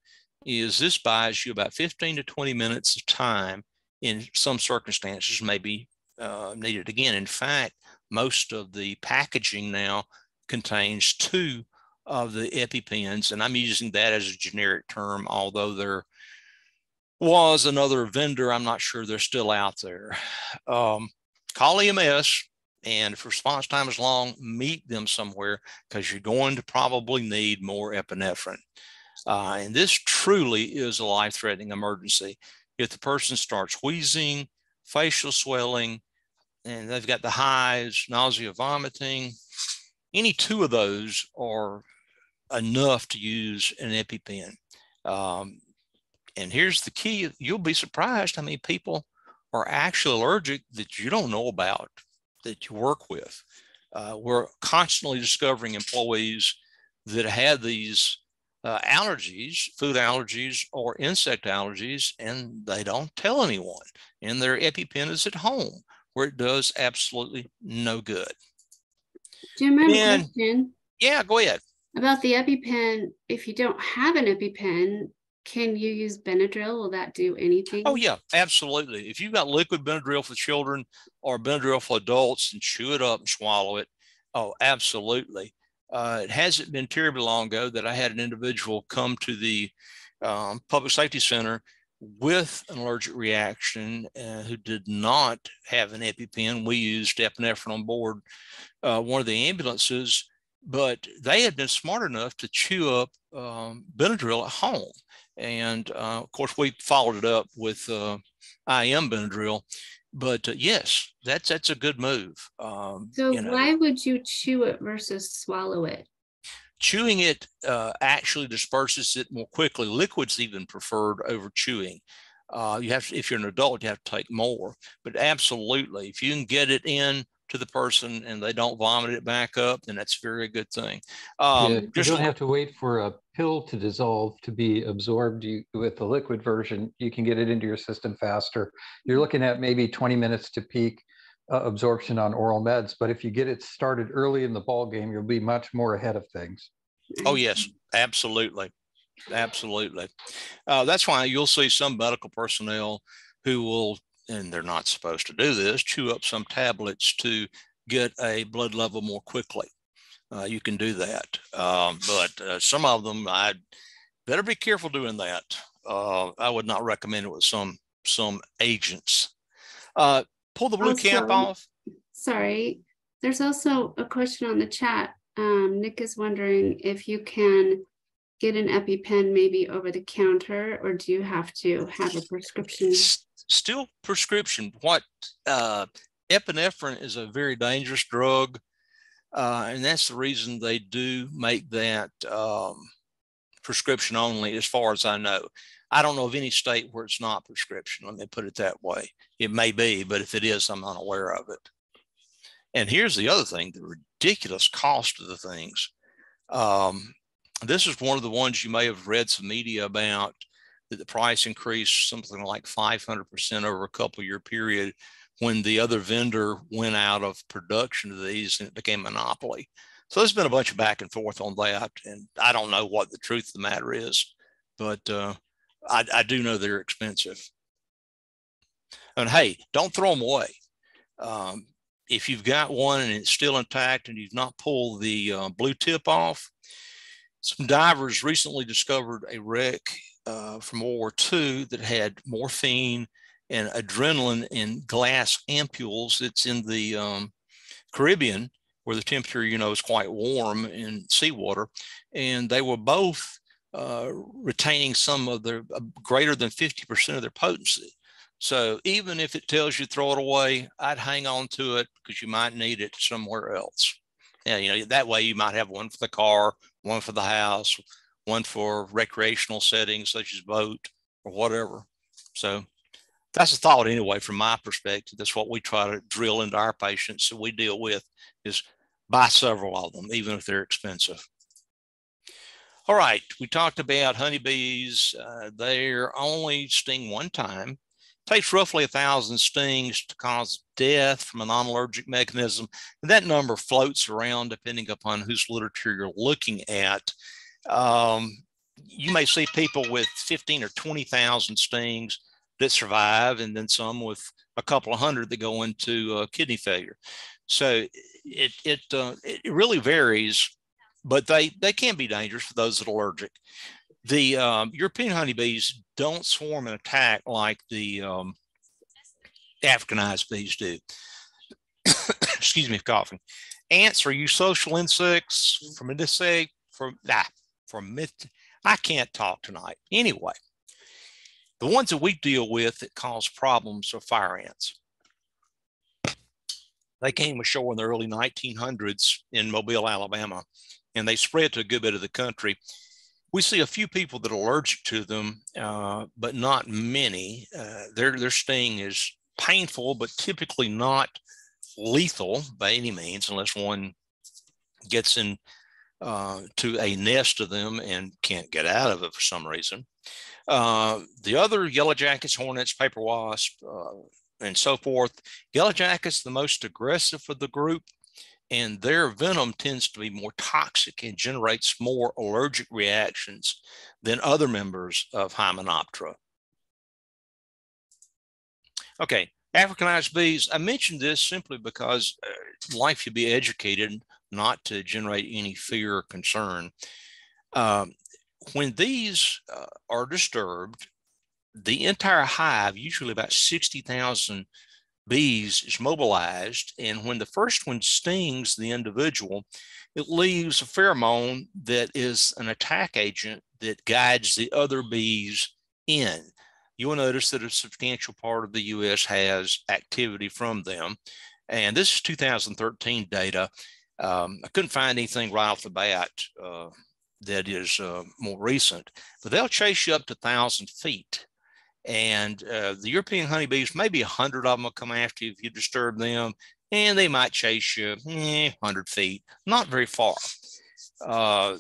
is this buys you about 15 to 20 minutes of time in some circumstances may be uh, needed again. In fact, most of the packaging now contains two of the EpiPens, and I'm using that as a generic term, although there was another vendor. I'm not sure they're still out there. Um, call EMS, and if response time is long, meet them somewhere because you're going to probably need more epinephrine. Uh, and this truly is a life threatening emergency if the person starts wheezing, facial swelling, and they've got the hives, nausea, vomiting, any two of those are enough to use an EpiPen. Um, and here's the key you'll be surprised how many people are actually allergic that you don't know about that you work with. Uh, we're constantly discovering employees that have these uh, allergies, food allergies, or insect allergies, and they don't tell anyone. And their EpiPen is at home, where it does absolutely no good. Jim, I have a question. Yeah, go ahead. About the EpiPen, if you don't have an EpiPen, can you use Benadryl? Will that do anything? Oh, yeah, absolutely. If you've got liquid Benadryl for children or Benadryl for adults and chew it up and swallow it, oh, absolutely. Uh, it hasn't been terribly long ago that I had an individual come to the um, public safety center with an allergic reaction uh, who did not have an EpiPen. We used epinephrine on board uh, one of the ambulances, but they had been smart enough to chew up um, Benadryl at home. And uh, of course, we followed it up with uh, IM Benadryl but uh, yes, that's that's a good move. Um, so you know, why would you chew it versus swallow it? Chewing it uh, actually disperses it more quickly. Liquids even preferred over chewing. Uh, you have to, if you're an adult, you have to take more. But absolutely, if you can get it in to the person and they don't vomit it back up, then that's a very good thing. Um, yeah, you don't have to wait for a pill to dissolve to be absorbed you, with the liquid version. You can get it into your system faster. You're looking at maybe 20 minutes to peak uh, absorption on oral meds, but if you get it started early in the ball game, you'll be much more ahead of things. Oh yes, absolutely, absolutely. Uh, that's why you'll see some medical personnel who will and they're not supposed to do this, chew up some tablets to get a blood level more quickly. Uh, you can do that. Um, but uh, some of them, I better be careful doing that. Uh, I would not recommend it with some some agents. Uh, pull the blue also, cap off. Sorry, there's also a question on the chat. Um, Nick is wondering if you can get an EpiPen maybe over the counter, or do you have to have a prescription? still prescription. What uh, epinephrine is a very dangerous drug. Uh, and that's the reason they do make that um, prescription only, as far as I know. I don't know of any state where it's not prescription. Let me put it that way. It may be, but if it is, I'm unaware of it. And here's the other thing the ridiculous cost of the things. Um, this is one of the ones you may have read some media about that the price increased something like 500% over a couple year period when the other vendor went out of production of these and it became monopoly. So there's been a bunch of back and forth on that. And I don't know what the truth of the matter is, but uh, I, I, do know they're expensive. And hey, don't throw them away. Um, if you've got one and it's still intact and you've not pulled the uh, blue tip off, some divers recently discovered a wreck uh, from World War II that had morphine and adrenaline in glass ampules. It's in the um, Caribbean where the temperature, you know, is quite warm in seawater. And they were both uh, retaining some of their uh, greater than 50% of their potency. So even if it tells you throw it away, I'd hang on to it because you might need it somewhere else. Yeah, you know, that way you might have one for the car, one for the house, one for recreational settings such as boat or whatever. So that's a thought anyway, from my perspective. That's what we try to drill into our patients that we deal with is buy several of them, even if they're expensive. All right, we talked about honeybees. Uh, they're only sting one time. It takes roughly a thousand stings to cause death from a non-allergic mechanism. And that number floats around depending upon whose literature you're looking at. Um, you may see people with 15 or 20,000 stings that survive, and then some with a couple of hundred that go into uh, kidney failure. So it it uh, it really varies, but they they can be dangerous for those that are allergic. The um, European honeybees don't swarm and attack like the um, Africanized bees do. Excuse me, coughing. Ants are you social insects from say from ah, from myth. I can't talk tonight. Anyway, the ones that we deal with that cause problems are fire ants. They came ashore in the early 1900s in Mobile, Alabama, and they spread to a good bit of the country. We see a few people that are allergic to them, uh, but not many. Uh, their, their sting is painful, but typically not lethal by any means, unless one gets in uh, to a nest of them and can't get out of it for some reason. Uh, the other yellow jackets, hornets, paper wasp, uh, and so forth, yellow jackets the most aggressive of the group, and their venom tends to be more toxic and generates more allergic reactions than other members of Hymenoptera. Okay, Africanized bees. I mentioned this simply because uh, life should be educated not to generate any fear or concern. Um, when these uh, are disturbed, the entire hive, usually about 60,000 bees, is mobilized. And when the first one stings the individual, it leaves a pheromone that is an attack agent that guides the other bees in. You will notice that a substantial part of the US has activity from them. And this is 2013 data. Um, I couldn't find anything right off the bat uh, that is uh, more recent, but they'll chase you up to 1,000 feet. And uh, the European honeybees, maybe 100 of them will come after you if you disturb them, and they might chase you eh, 100 feet, not very far. Uh,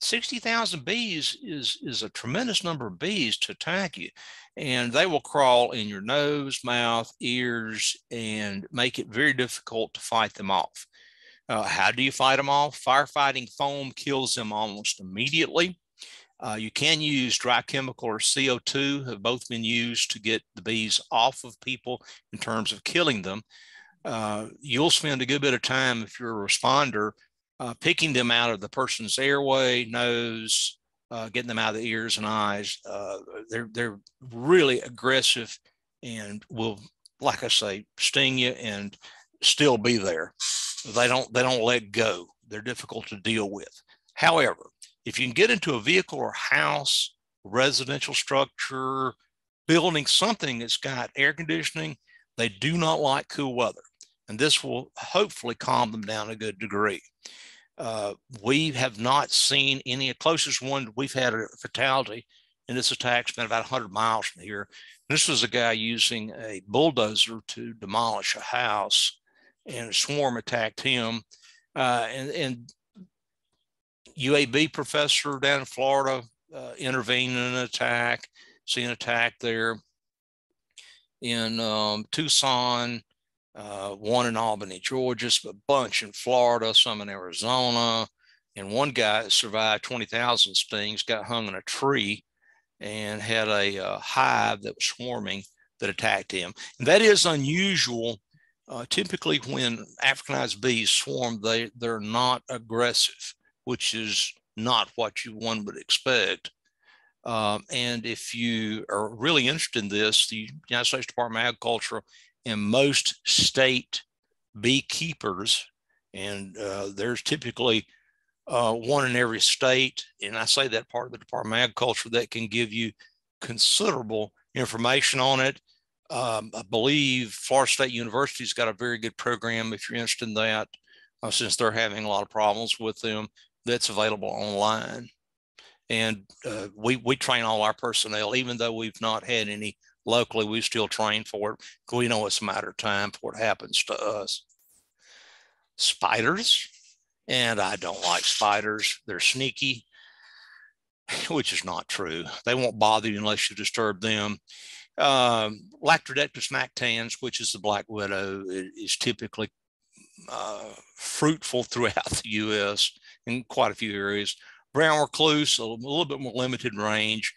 60,000 bees is, is a tremendous number of bees to attack you. And they will crawl in your nose, mouth, ears, and make it very difficult to fight them off. Uh, how do you fight them off? Firefighting foam kills them almost immediately. Uh, you can use dry chemical or CO2 have both been used to get the bees off of people in terms of killing them. Uh, you'll spend a good bit of time if you're a responder uh, picking them out of the person's airway, nose, uh, getting them out of the ears and eyes. Uh, they're they're really aggressive and will, like I say, sting you and still be there. They don't they don't let go. They're difficult to deal with. However, if you can get into a vehicle or house, residential structure, building something that's got air conditioning, They do not like cool weather, and this will hopefully calm them down a good degree. Uh, we have not seen any, closest one we've had a fatality in this attack's been about 100 miles from here. This was a guy using a bulldozer to demolish a house, and a swarm attacked him. Uh, and, and UAB professor down in Florida uh, intervened in an attack, see an attack there in um, Tucson, uh, one in Albany, Georgia, a bunch in Florida, some in Arizona. And one guy survived 20,000 stings, got hung in a tree, and had a uh, hive that was swarming that attacked him. And that is unusual. Uh, typically, when Africanized bees swarm, they, they're not aggressive, which is not what you one would expect. Um, and if you are really interested in this, the United States Department of Agriculture and most state beekeepers, and uh, there's typically uh, one in every state, and I say that part of the Department of Agriculture that can give you considerable information on it. Um, I believe Florida State University's got a very good program if you're interested in that, uh, since they're having a lot of problems with them. That's available online and uh, we we train all our personnel, even though we've not had any locally. We still train for it. We know it's a matter of time before it happens to us. Spiders, and I don't like spiders. They're sneaky, which is not true. They won't bother you unless you disturb them. Um, Latrodectus mactans, which is the black widow, is typically uh, fruitful throughout the U.S. in quite a few areas brown recluse, a little bit more limited range,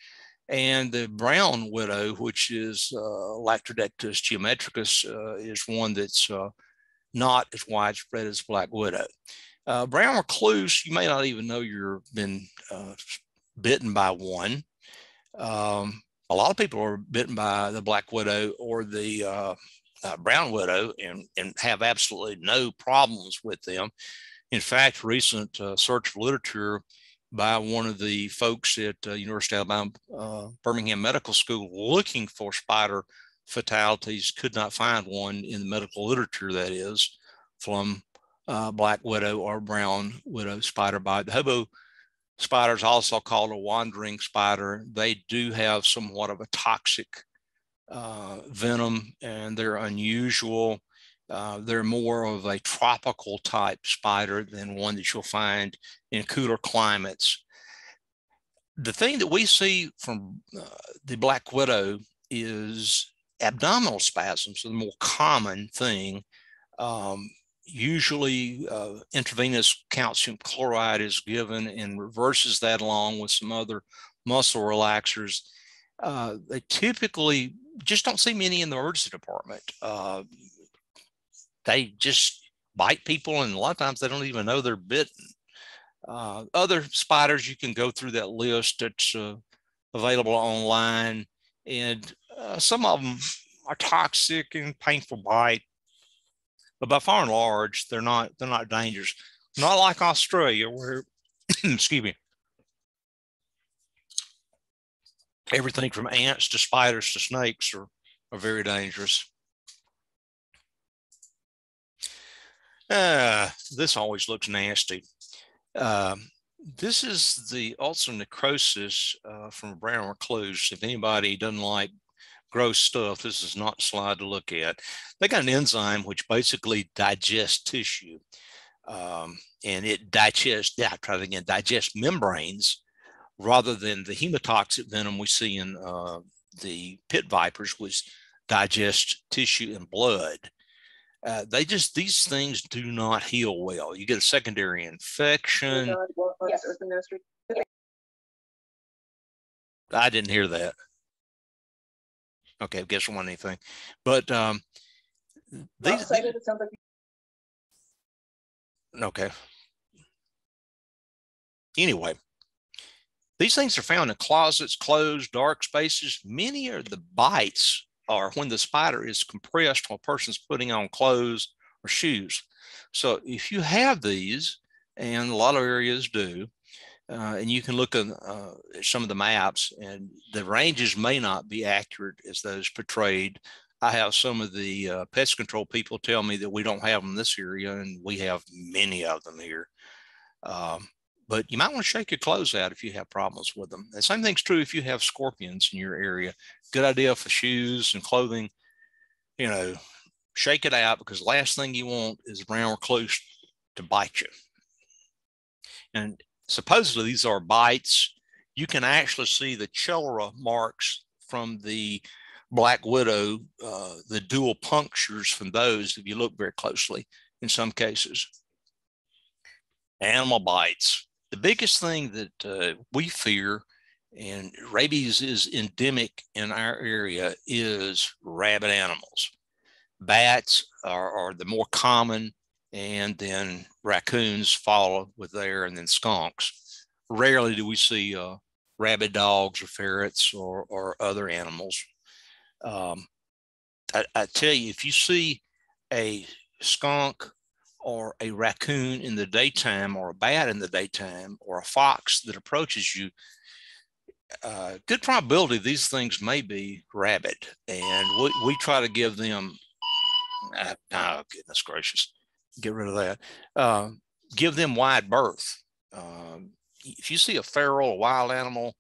and the brown widow, which is uh, Latrodectus geometricus, uh, is one that's uh, not as widespread as black widow. Uh, brown recluse, you may not even know you've been uh, bitten by one. Um, a lot of people are bitten by the black widow or the uh, brown widow and, and have absolutely no problems with them. In fact, recent search of literature by one of the folks at uh, University of Alabama uh, Birmingham Medical School looking for spider fatalities, could not find one in the medical literature that is from uh, black widow or brown widow spider bite. The hobo spider is also called a wandering spider. They do have somewhat of a toxic uh, venom and they're unusual. Uh, they're more of a tropical type spider than one that you'll find in cooler climates. The thing that we see from uh, the black widow is abdominal spasms, the more common thing. Um, usually, uh, intravenous calcium chloride is given and reverses that along with some other muscle relaxers. Uh, they typically just don't see many in the emergency department. Uh, they just bite people, and a lot of times they don't even know they're bitten. Uh, other spiders, you can go through that list that's uh, available online, and uh, some of them are toxic and painful bite, but by far and large, they're not they're not dangerous. Not like Australia, where excuse me, everything from ants to spiders to snakes are, are very dangerous. Uh, this always looks nasty. Uh, this is the ulcer necrosis uh, from brown recluse. If anybody doesn't like gross stuff, this is not a slide to look at. They got an enzyme which basically digests tissue. Um, and it digests, yeah, try it again, digest membranes rather than the hemotoxic venom we see in uh, the pit vipers, which digest tissue and blood. Uh, they just these things do not heal well. You get a secondary infection. Yes. I didn't hear that. Okay, I guess one anything, but um, these. okay. Anyway, these things are found in closets, closed, dark spaces. Many of the bites are when the spider is compressed while a person's putting on clothes or shoes. So if you have these, and a lot of areas do, uh, and you can look at, uh, some of the maps, and the ranges may not be accurate as those portrayed. I have some of the uh, pest control people tell me that we don't have them this area, and we have many of them here. Um, but you might want to shake your clothes out if you have problems with them. The same thing's true if you have scorpions in your area. Good idea for shoes and clothing. You know, shake it out because last thing you want is a brown recluse to bite you. And supposedly these are bites. You can actually see the chelicera marks from the black widow, uh, the dual punctures from those if you look very closely in some cases. Animal bites. The biggest thing that uh, we fear, and rabies is endemic in our area, is rabid animals. Bats are, are the more common, and then raccoons follow with there, and then skunks. Rarely do we see uh, rabid dogs or ferrets or, or other animals. Um, I, I tell you, if you see a skunk or a raccoon in the daytime or a bat in the daytime or a fox that approaches you, uh, good probability these things may be rabid. And we, we try to give them, uh, oh, goodness gracious, get rid of that. Uh, give them wide berth. Um, if you see a feral, a wild animal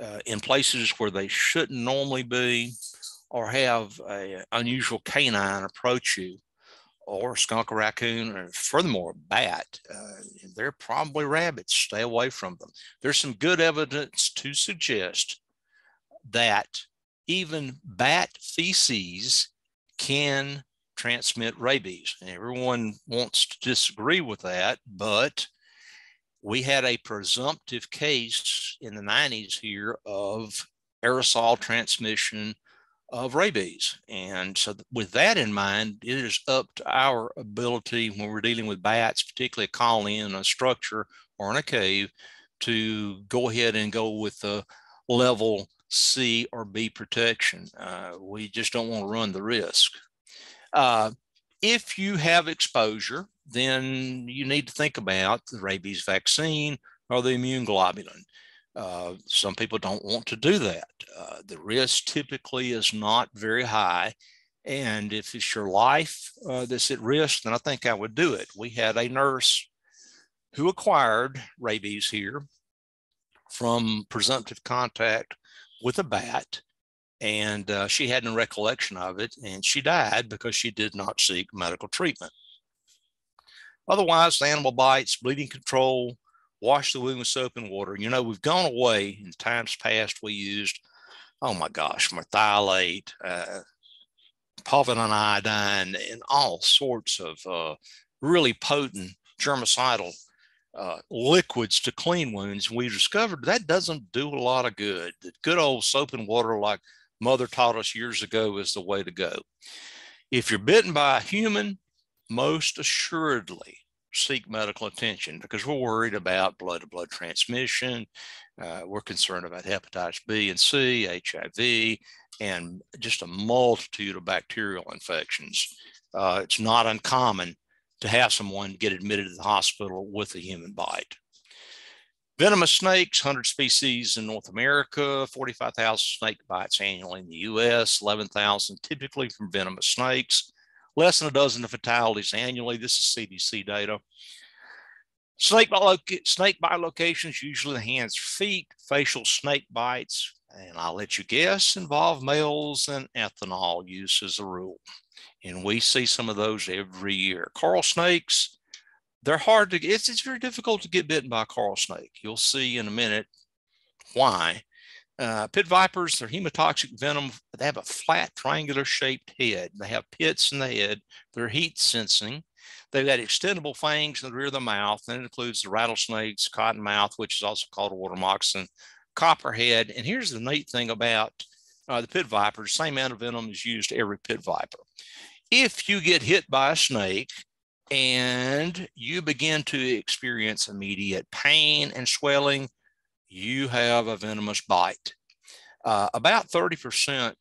uh, in places where they shouldn't normally be, or have an unusual canine approach you, or skunk or raccoon, or furthermore, bat, uh, they're probably rabbits. Stay away from them. There's some good evidence to suggest that even bat feces can transmit rabies. And everyone wants to disagree with that, but we had a presumptive case in the 90s here of aerosol transmission of rabies. And so, with that in mind, it is up to our ability when we're dealing with bats, particularly a colony in a structure or in a cave, to go ahead and go with the level C or B protection. Uh, we just don't want to run the risk. Uh, if you have exposure, then you need to think about the rabies vaccine or the immune globulin. Uh, some people don't want to do that. Uh, the risk typically is not very high. And if it's your life uh, that's at risk, then I think I would do it. We had a nurse who acquired rabies here from presumptive contact with a bat. And uh, she had no recollection of it, and she died because she did not seek medical treatment. Otherwise, the animal bites, bleeding control, wash the wound with soap and water. You know, we've gone away in times past, we used, oh my gosh, merthiolate, uh, povidone iodine, and all sorts of uh, really potent germicidal uh, liquids to clean wounds. We discovered that doesn't do a lot of good. Good old soap and water, like mother taught us years ago, is the way to go. If you're bitten by a human, most assuredly seek medical attention because we're worried about blood to blood transmission. Uh, we're concerned about hepatitis B and C, HIV, and just a multitude of bacterial infections. Uh, it's not uncommon to have someone get admitted to the hospital with a human bite. Venomous snakes, 100 species in North America, 45,000 snake bites annually in the US, 11,000 typically from venomous snakes less than a dozen of fatalities annually. This is CDC data. Snake bite, snake bite locations, usually the hands, feet, facial snake bites, and I'll let you guess, involve males and ethanol use as a rule. And we see some of those every year. Coral snakes, they're hard to, it's, it's very difficult to get bitten by a coral snake. You'll see in a minute why. Uh, pit vipers, they're hemotoxic venom. They have a flat triangular shaped head. They have pits in the head. They're heat sensing. They've got extendable fangs in the rear of the mouth. And it includes the rattlesnakes, cottonmouth, which is also called a water moccasin, copperhead. And here's the neat thing about uh, the pit viper, the same amount of venom is used to every pit viper. If you get hit by a snake and you begin to experience immediate pain and swelling, you have a venomous bite. Uh, about 30%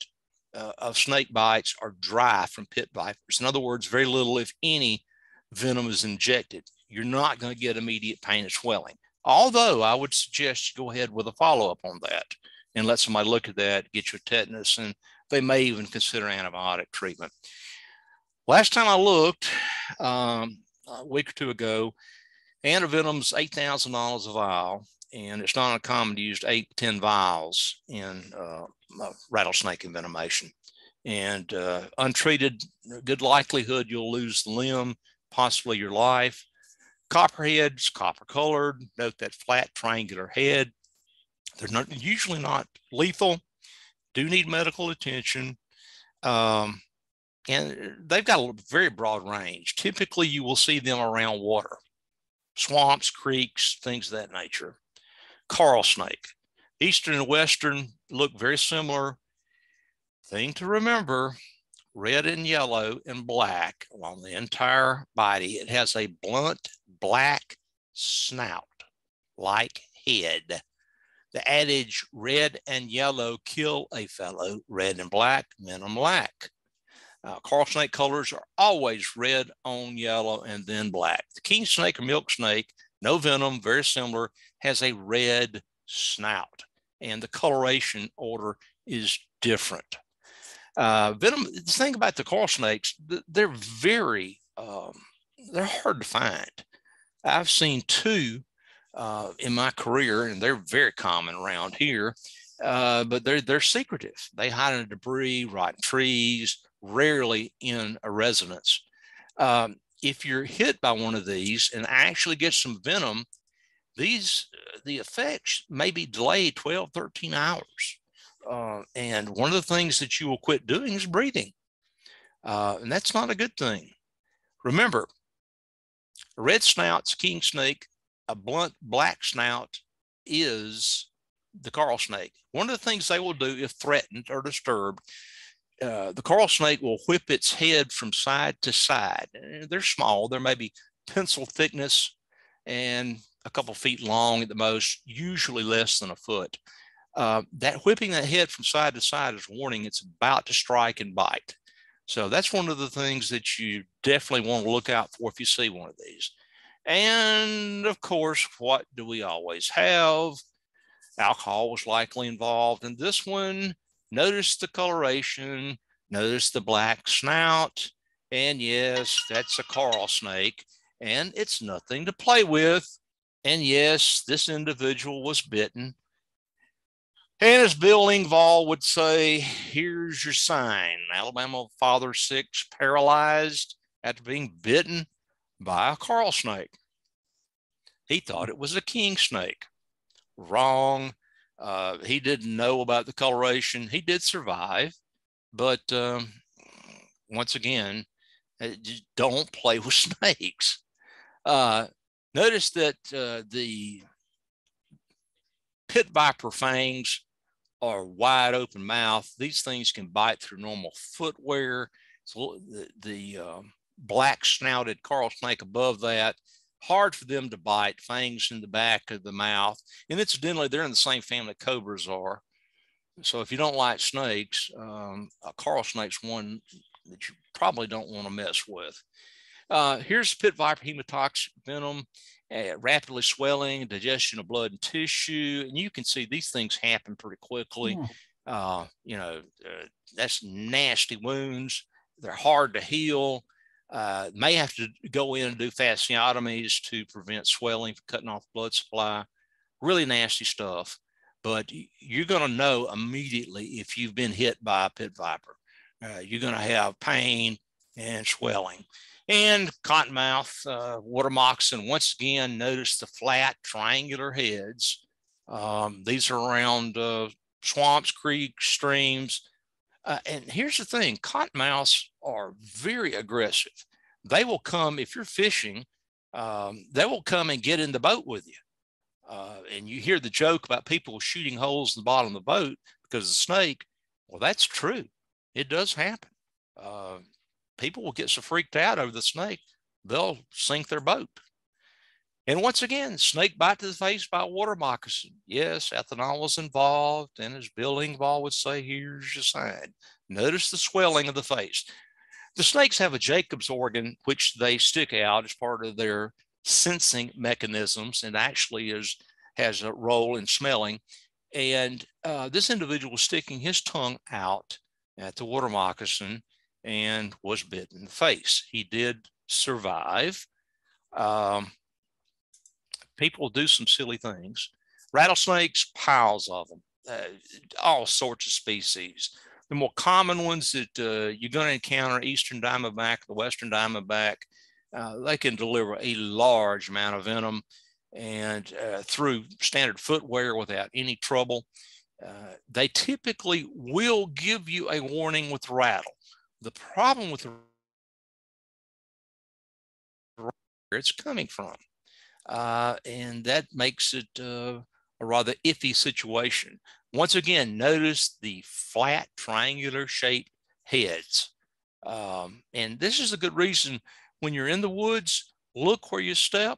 uh, of snake bites are dry from pit vipers. In other words, very little, if any, venom is injected. You're not going to get immediate pain and swelling. Although I would suggest you go ahead with a follow up on that and let somebody look at that, get your tetanus and they may even consider antibiotic treatment. Last time I looked, um, a week or two ago, antivenom's $8,000 a vial, and it's not uncommon to use eight, 10 vials in uh, rattlesnake envenomation. And uh, untreated, good likelihood you'll lose the limb, possibly your life. Copperheads, copper colored, note that flat triangular head. They're not usually not lethal, do need medical attention. Um, and uh, they've got a very broad range. Typically, you will see them around water, swamps, creeks, things of that nature. Coral snake, eastern and western look very similar. Thing to remember red and yellow and black along the entire body. It has a blunt black snout like head. The adage red and yellow kill a fellow, red and black men them lack. Uh, coral snake colors are always red on yellow and then black. The king snake or milk snake, no venom, very similar, has a red snout, and the coloration order is different. Uh, venom. The thing about the coral snakes, they're very, um, they're hard to find. I've seen two uh, in my career, and they're very common around here. Uh, but they're they're secretive. They hide in debris, rotten trees, rarely in a residence. Um, if you're hit by one of these and actually get some venom, these the effects may be delayed 12, 13 hours. Uh, and one of the things that you will quit doing is breathing. Uh, and that's not a good thing. Remember, red snout's king snake, a blunt black snout is the coral snake. One of the things they will do if threatened or disturbed, uh, the coral snake will whip its head from side to side. They're small, they're maybe pencil thickness and a couple feet long at the most, usually less than a foot. Uh, that whipping that head from side to side is warning it's about to strike and bite. So that's one of the things that you definitely want to look out for if you see one of these. And of course, what do we always have? Alcohol was likely involved in this one. Notice the coloration, notice the black snout. And yes, that's a coral snake, and it's nothing to play with. And yes, this individual was bitten and as Bill Engvall would say, here's your sign. Alabama father six paralyzed after being bitten by a coral snake. He thought it was a king snake. Wrong. Uh, he didn't know about the coloration. He did survive, but um, once again, uh, don't play with snakes. Uh, notice that uh, the pit viper fangs are wide open mouth. These things can bite through normal footwear. So the, the uh, black snouted coral snake above that, hard for them to bite, fangs in the back of the mouth. And incidentally, they're in the same family cobras are. So if you don't like snakes, um, a coral snake's one that you probably don't want to mess with. Uh, here's pit viper hemotoxic venom uh, rapidly swelling, digestion of blood and tissue. And you can see these things happen pretty quickly. Mm. Uh, you know, uh, that's nasty wounds. They're hard to heal. Uh, may have to go in and do fasciotomies to prevent swelling, cutting off blood supply. Really nasty stuff. But you're going to know immediately if you've been hit by a pit viper. Uh, you're going to have pain and swelling. And cottonmouth, uh, water moccasin, once again, notice the flat triangular heads. Um, these are around uh, swamps, creeks, streams. Uh, and here's the thing cottonmouths are very aggressive. They will come, if you're fishing, um, they will come and get in the boat with you. Uh, and you hear the joke about people shooting holes in the bottom of the boat because of the snake. Well, that's true. It does happen. Uh, people will get so freaked out over the snake, they'll sink their boat. And once again, snake bite to the face by water moccasin. Yes, ethanol was involved, and as Bill Engvall would say, here's your sign. Notice the swelling of the face. The snakes have a Jacob's organ, which they stick out as part of their sensing mechanisms, and actually is has a role in smelling. And uh, this individual was sticking his tongue out at the water moccasin and was bitten in the face. He did survive. Um, people do some silly things. Rattlesnakes, piles of them, uh, all sorts of species. The more common ones that uh, you're going to encounter, eastern diamondback, the western diamondback, uh, they can deliver a large amount of venom and uh, through standard footwear without any trouble. Uh, they typically will give you a warning with rattle. The problem with where it's coming from. Uh, and that makes it uh, a rather iffy situation. Once again, notice the flat triangular shaped heads. Um, and this is a good reason when you're in the woods, look where you step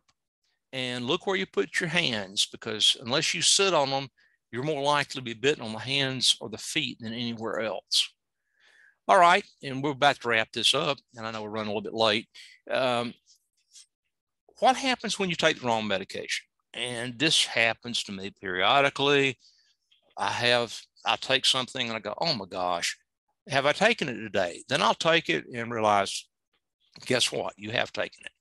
and look where you put your hands because unless you sit on them, you're more likely to be bitten on the hands or the feet than anywhere else. All right, and we're about to wrap this up, and I know we're running a little bit late. Um, what happens when you take the wrong medication? And this happens to me periodically. I have, I take something and I go, oh my gosh, have I taken it today? Then I'll take it and realize, guess what? You have taken it.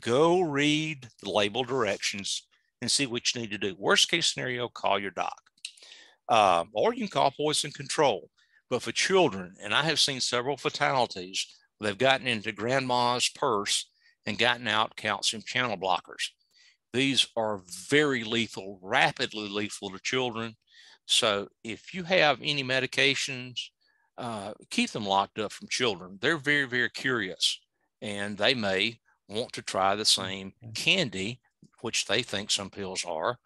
Go read the label directions and see what you need to do. Worst case scenario, call your doc. Uh, or you can call poison control. But for children, and I have seen several fatalities, they've gotten into grandma's purse and gotten out calcium channel blockers. These are very lethal, rapidly lethal to children. So if you have any medications, uh, keep them locked up from children. They're very, very curious and they may want to try the same candy, which they think some pills are,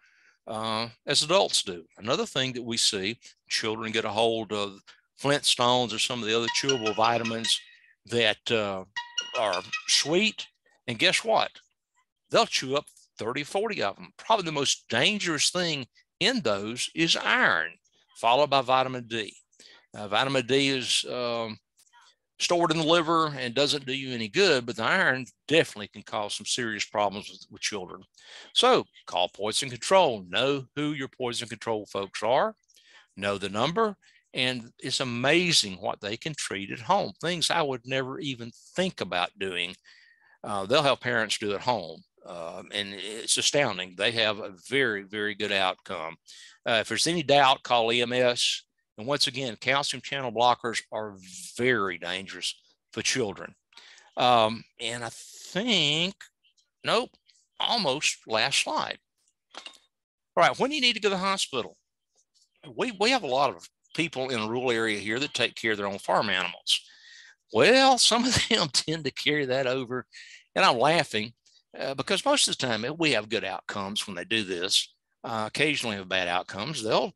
uh, as adults do. Another thing that we see children get a hold of Flintstones or some of the other chewable vitamins that uh, are sweet. And guess what? They'll chew up 30, 40 of them. Probably the most dangerous thing in those is iron, followed by vitamin D. Uh, vitamin D is um, stored in the liver and doesn't do you any good, but the iron definitely can cause some serious problems with, with children. So call poison control. Know who your poison control folks are, know the number, and it's amazing what they can treat at home. Things I would never even think about doing. Uh, they'll help parents do at home. Um, and it's astounding. They have a very, very good outcome. Uh, if there's any doubt, call EMS. And once again, calcium channel blockers are very dangerous for children. Um, and I think, nope, almost last slide. All right, when do you need to go to the hospital? We, we have a lot of people in a rural area here that take care of their own farm animals. Well, some of them tend to carry that over. And I'm laughing uh, because most of the time we have good outcomes when they do this. Uh, occasionally have bad outcomes. They'll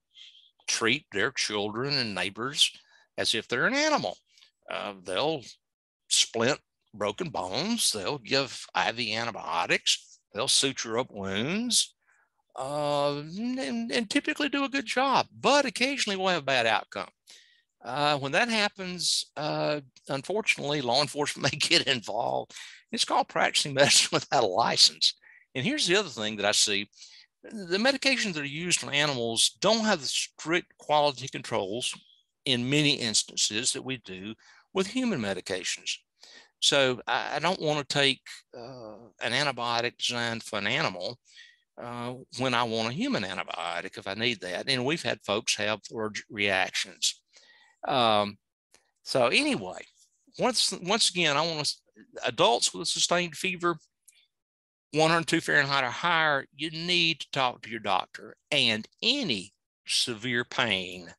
treat their children and neighbors as if they're an animal. Uh, they'll splint broken bones. They'll give IV antibiotics. They'll suture up wounds uh, and, and, typically do a good job, but occasionally we'll have a bad outcome. Uh, when that happens, uh, unfortunately, law enforcement may get involved. It's called practicing medicine without a license. And here's the other thing that I see the medications that are used on animals don't have the strict quality controls in many instances that we do with human medications. So I, I don't want to take uh, an antibiotic designed for an animal uh, when I want a human antibiotic if I need that. And we've had folks have allergic reactions. Um, so anyway, once once again, I want to adults with a sustained fever, 102 Fahrenheit or higher, you need to talk to your doctor. And any severe pain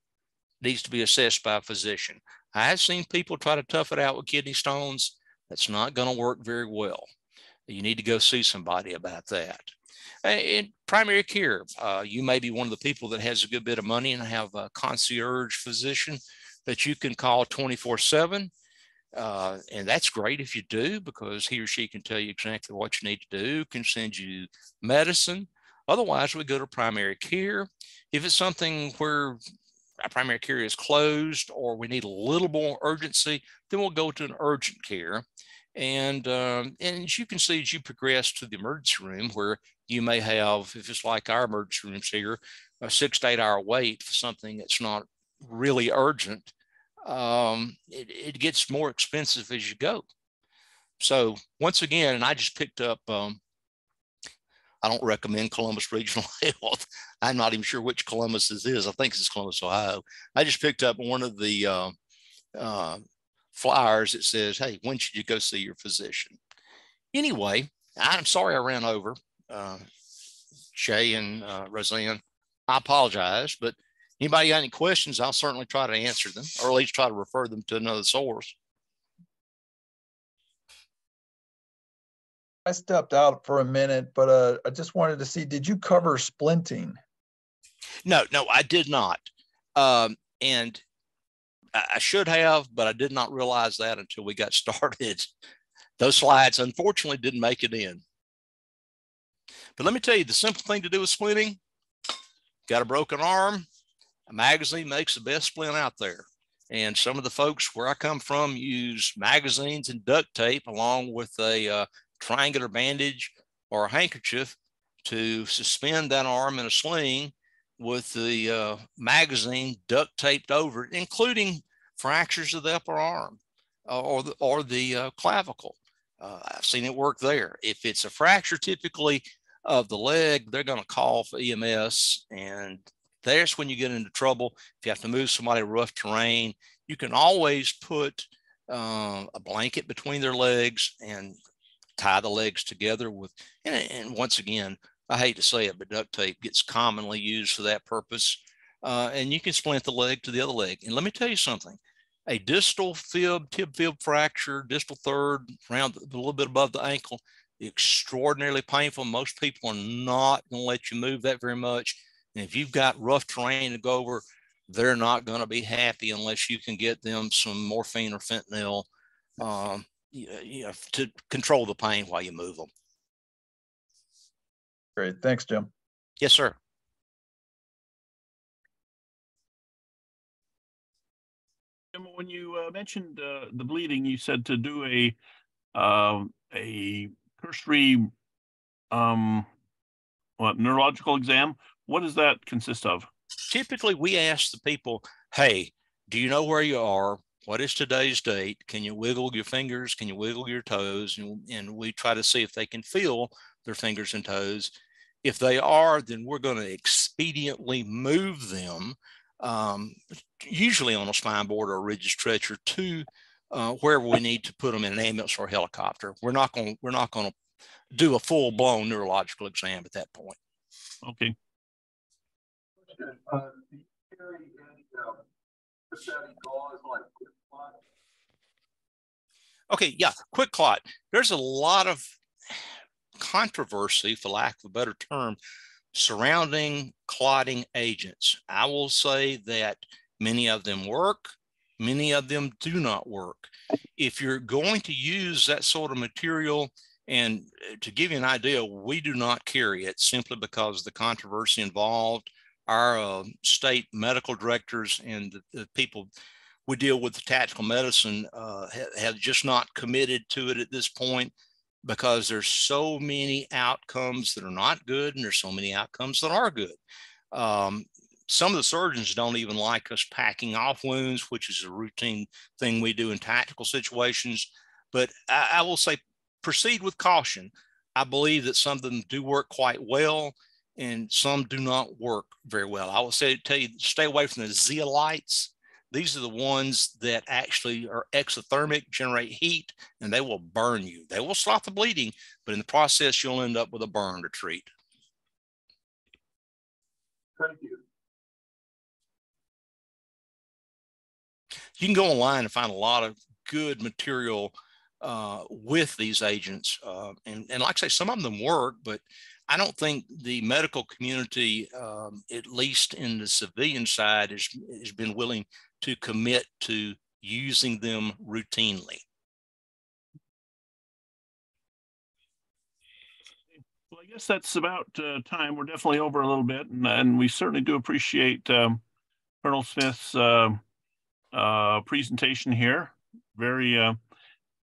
needs to be assessed by a physician. I have seen people try to tough it out with kidney stones. That's not going to work very well. You need to go see somebody about that. In primary care, uh, you may be one of the people that has a good bit of money and have a concierge physician that you can call 24 7. Uh, and that's great if you do, because he or she can tell you exactly what you need to do, can send you medicine. Otherwise, we go to primary care. If it's something where our primary care is closed or we need a little more urgency, then we'll go to an urgent care. And, um, and as you can see, as you progress to the emergency room, where you may have, if it's like our emergency rooms here, a six to eight hour wait for something that's not really urgent. Um, it, it gets more expensive as you go. So once again, and I just picked up, um, I don't recommend Columbus Regional Health. I'm not even sure which Columbus this is. I think it's Columbus, Ohio. I just picked up one of the uh, uh, flyers that says, hey, when should you go see your physician? Anyway, I'm sorry I ran over uh, Shay and uh, Roseanne. I apologize, but anybody got any questions, I'll certainly try to answer them or at least try to refer them to another source. I stepped out for a minute, but uh, I just wanted to see, did you cover splinting? No, no, I did not. Um, and I should have, but I did not realize that until we got started. Those slides unfortunately didn't make it in. But let me tell you, the simple thing to do with splinting, got a broken arm, a magazine makes the best splint out there. And some of the folks where I come from use magazines and duct tape along with a uh, triangular bandage or a handkerchief to suspend that arm in a sling with the uh, magazine duct taped over it, including fractures of the upper arm uh, or the, or the uh, clavicle. Uh, I've seen it work there. If it's a fracture typically of the leg, they're going to call for EMS. And there's when you get into trouble. If you have to move somebody rough terrain, you can always put uh, a blanket between their legs and tie the legs together with, and, and, once again, I hate to say it, but duct tape gets commonly used for that purpose. Uh, and you can splint the leg to the other leg. And let me tell you something a distal fib, tib fib fracture, distal third, around a little bit above the ankle, extraordinarily painful. Most people are not going to let you move that very much. And if you've got rough terrain to go over, they're not going to be happy unless you can get them some morphine or fentanyl um, you know, to control the pain while you move them. Great. Thanks, Jim. Yes, sir. Jim, when you uh, mentioned uh, the bleeding, you said to do a um, a cursory um, what neurological exam. What does that consist of? Typically, we ask the people, "Hey, do you know where you are? What is today's date? Can you wiggle your fingers? Can you wiggle your toes?" And, and we try to see if they can feel their fingers and toes. If they are, then we're going to expediently move them um, usually on a spine board or a rigid stretcher to uh, wherever we need to put them in an ambulance or a helicopter. We're not going we're not going to do a full blown neurological exam at that point. Okay. Okay, yeah, QuikClot. There's a lot of controversy, for lack of a better term, surrounding clotting agents. I will say that many of them work, many of them do not work. If you're going to use that sort of material, and uh, to give you an idea, we do not carry it simply because the controversy involved. Our uh, state medical directors and the, the, people we deal with the tactical medicine uh, have just not committed to it at this point because there's so many outcomes that are not good and there's so many outcomes that are good. Um, some of the surgeons don't even like us packing off wounds, which is a routine thing we do in tactical situations. But I, I will say proceed with caution. I believe that some of them do work quite well and some do not work very well. I will say tell you stay away from the zeolites these are the ones that actually are exothermic, generate heat, and they will burn you. They will stop the bleeding, but in the process, you'll end up with a burn to treat. Thank you. You can go online and find a lot of good material uh, with these agents. Uh, and, and like I say, some of them work, but I don't think the medical community, um, at least in the civilian side, has, has been willing to commit to using them routinely. Well, I guess that's about uh, time. We're definitely over a little bit, and, and we certainly do appreciate um, Colonel Smith's uh, uh, presentation here. Very, uh,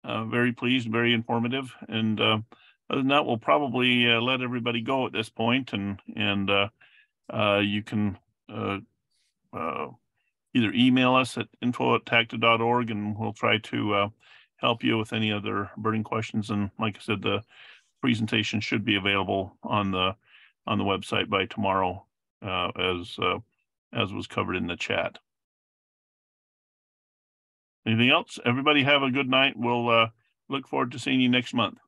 uh, very pleased, very informative, and uh, other than that, we'll probably let everybody go at this point, and and you can either email us at info at tacda.org and we'll try to uh, help you with any other burning questions. And like I said, the presentation should be available on the on the website by tomorrow, uh, as uh, as was covered in the chat. Anything else? Everybody have a good night. We'll uh, look forward to seeing you next month.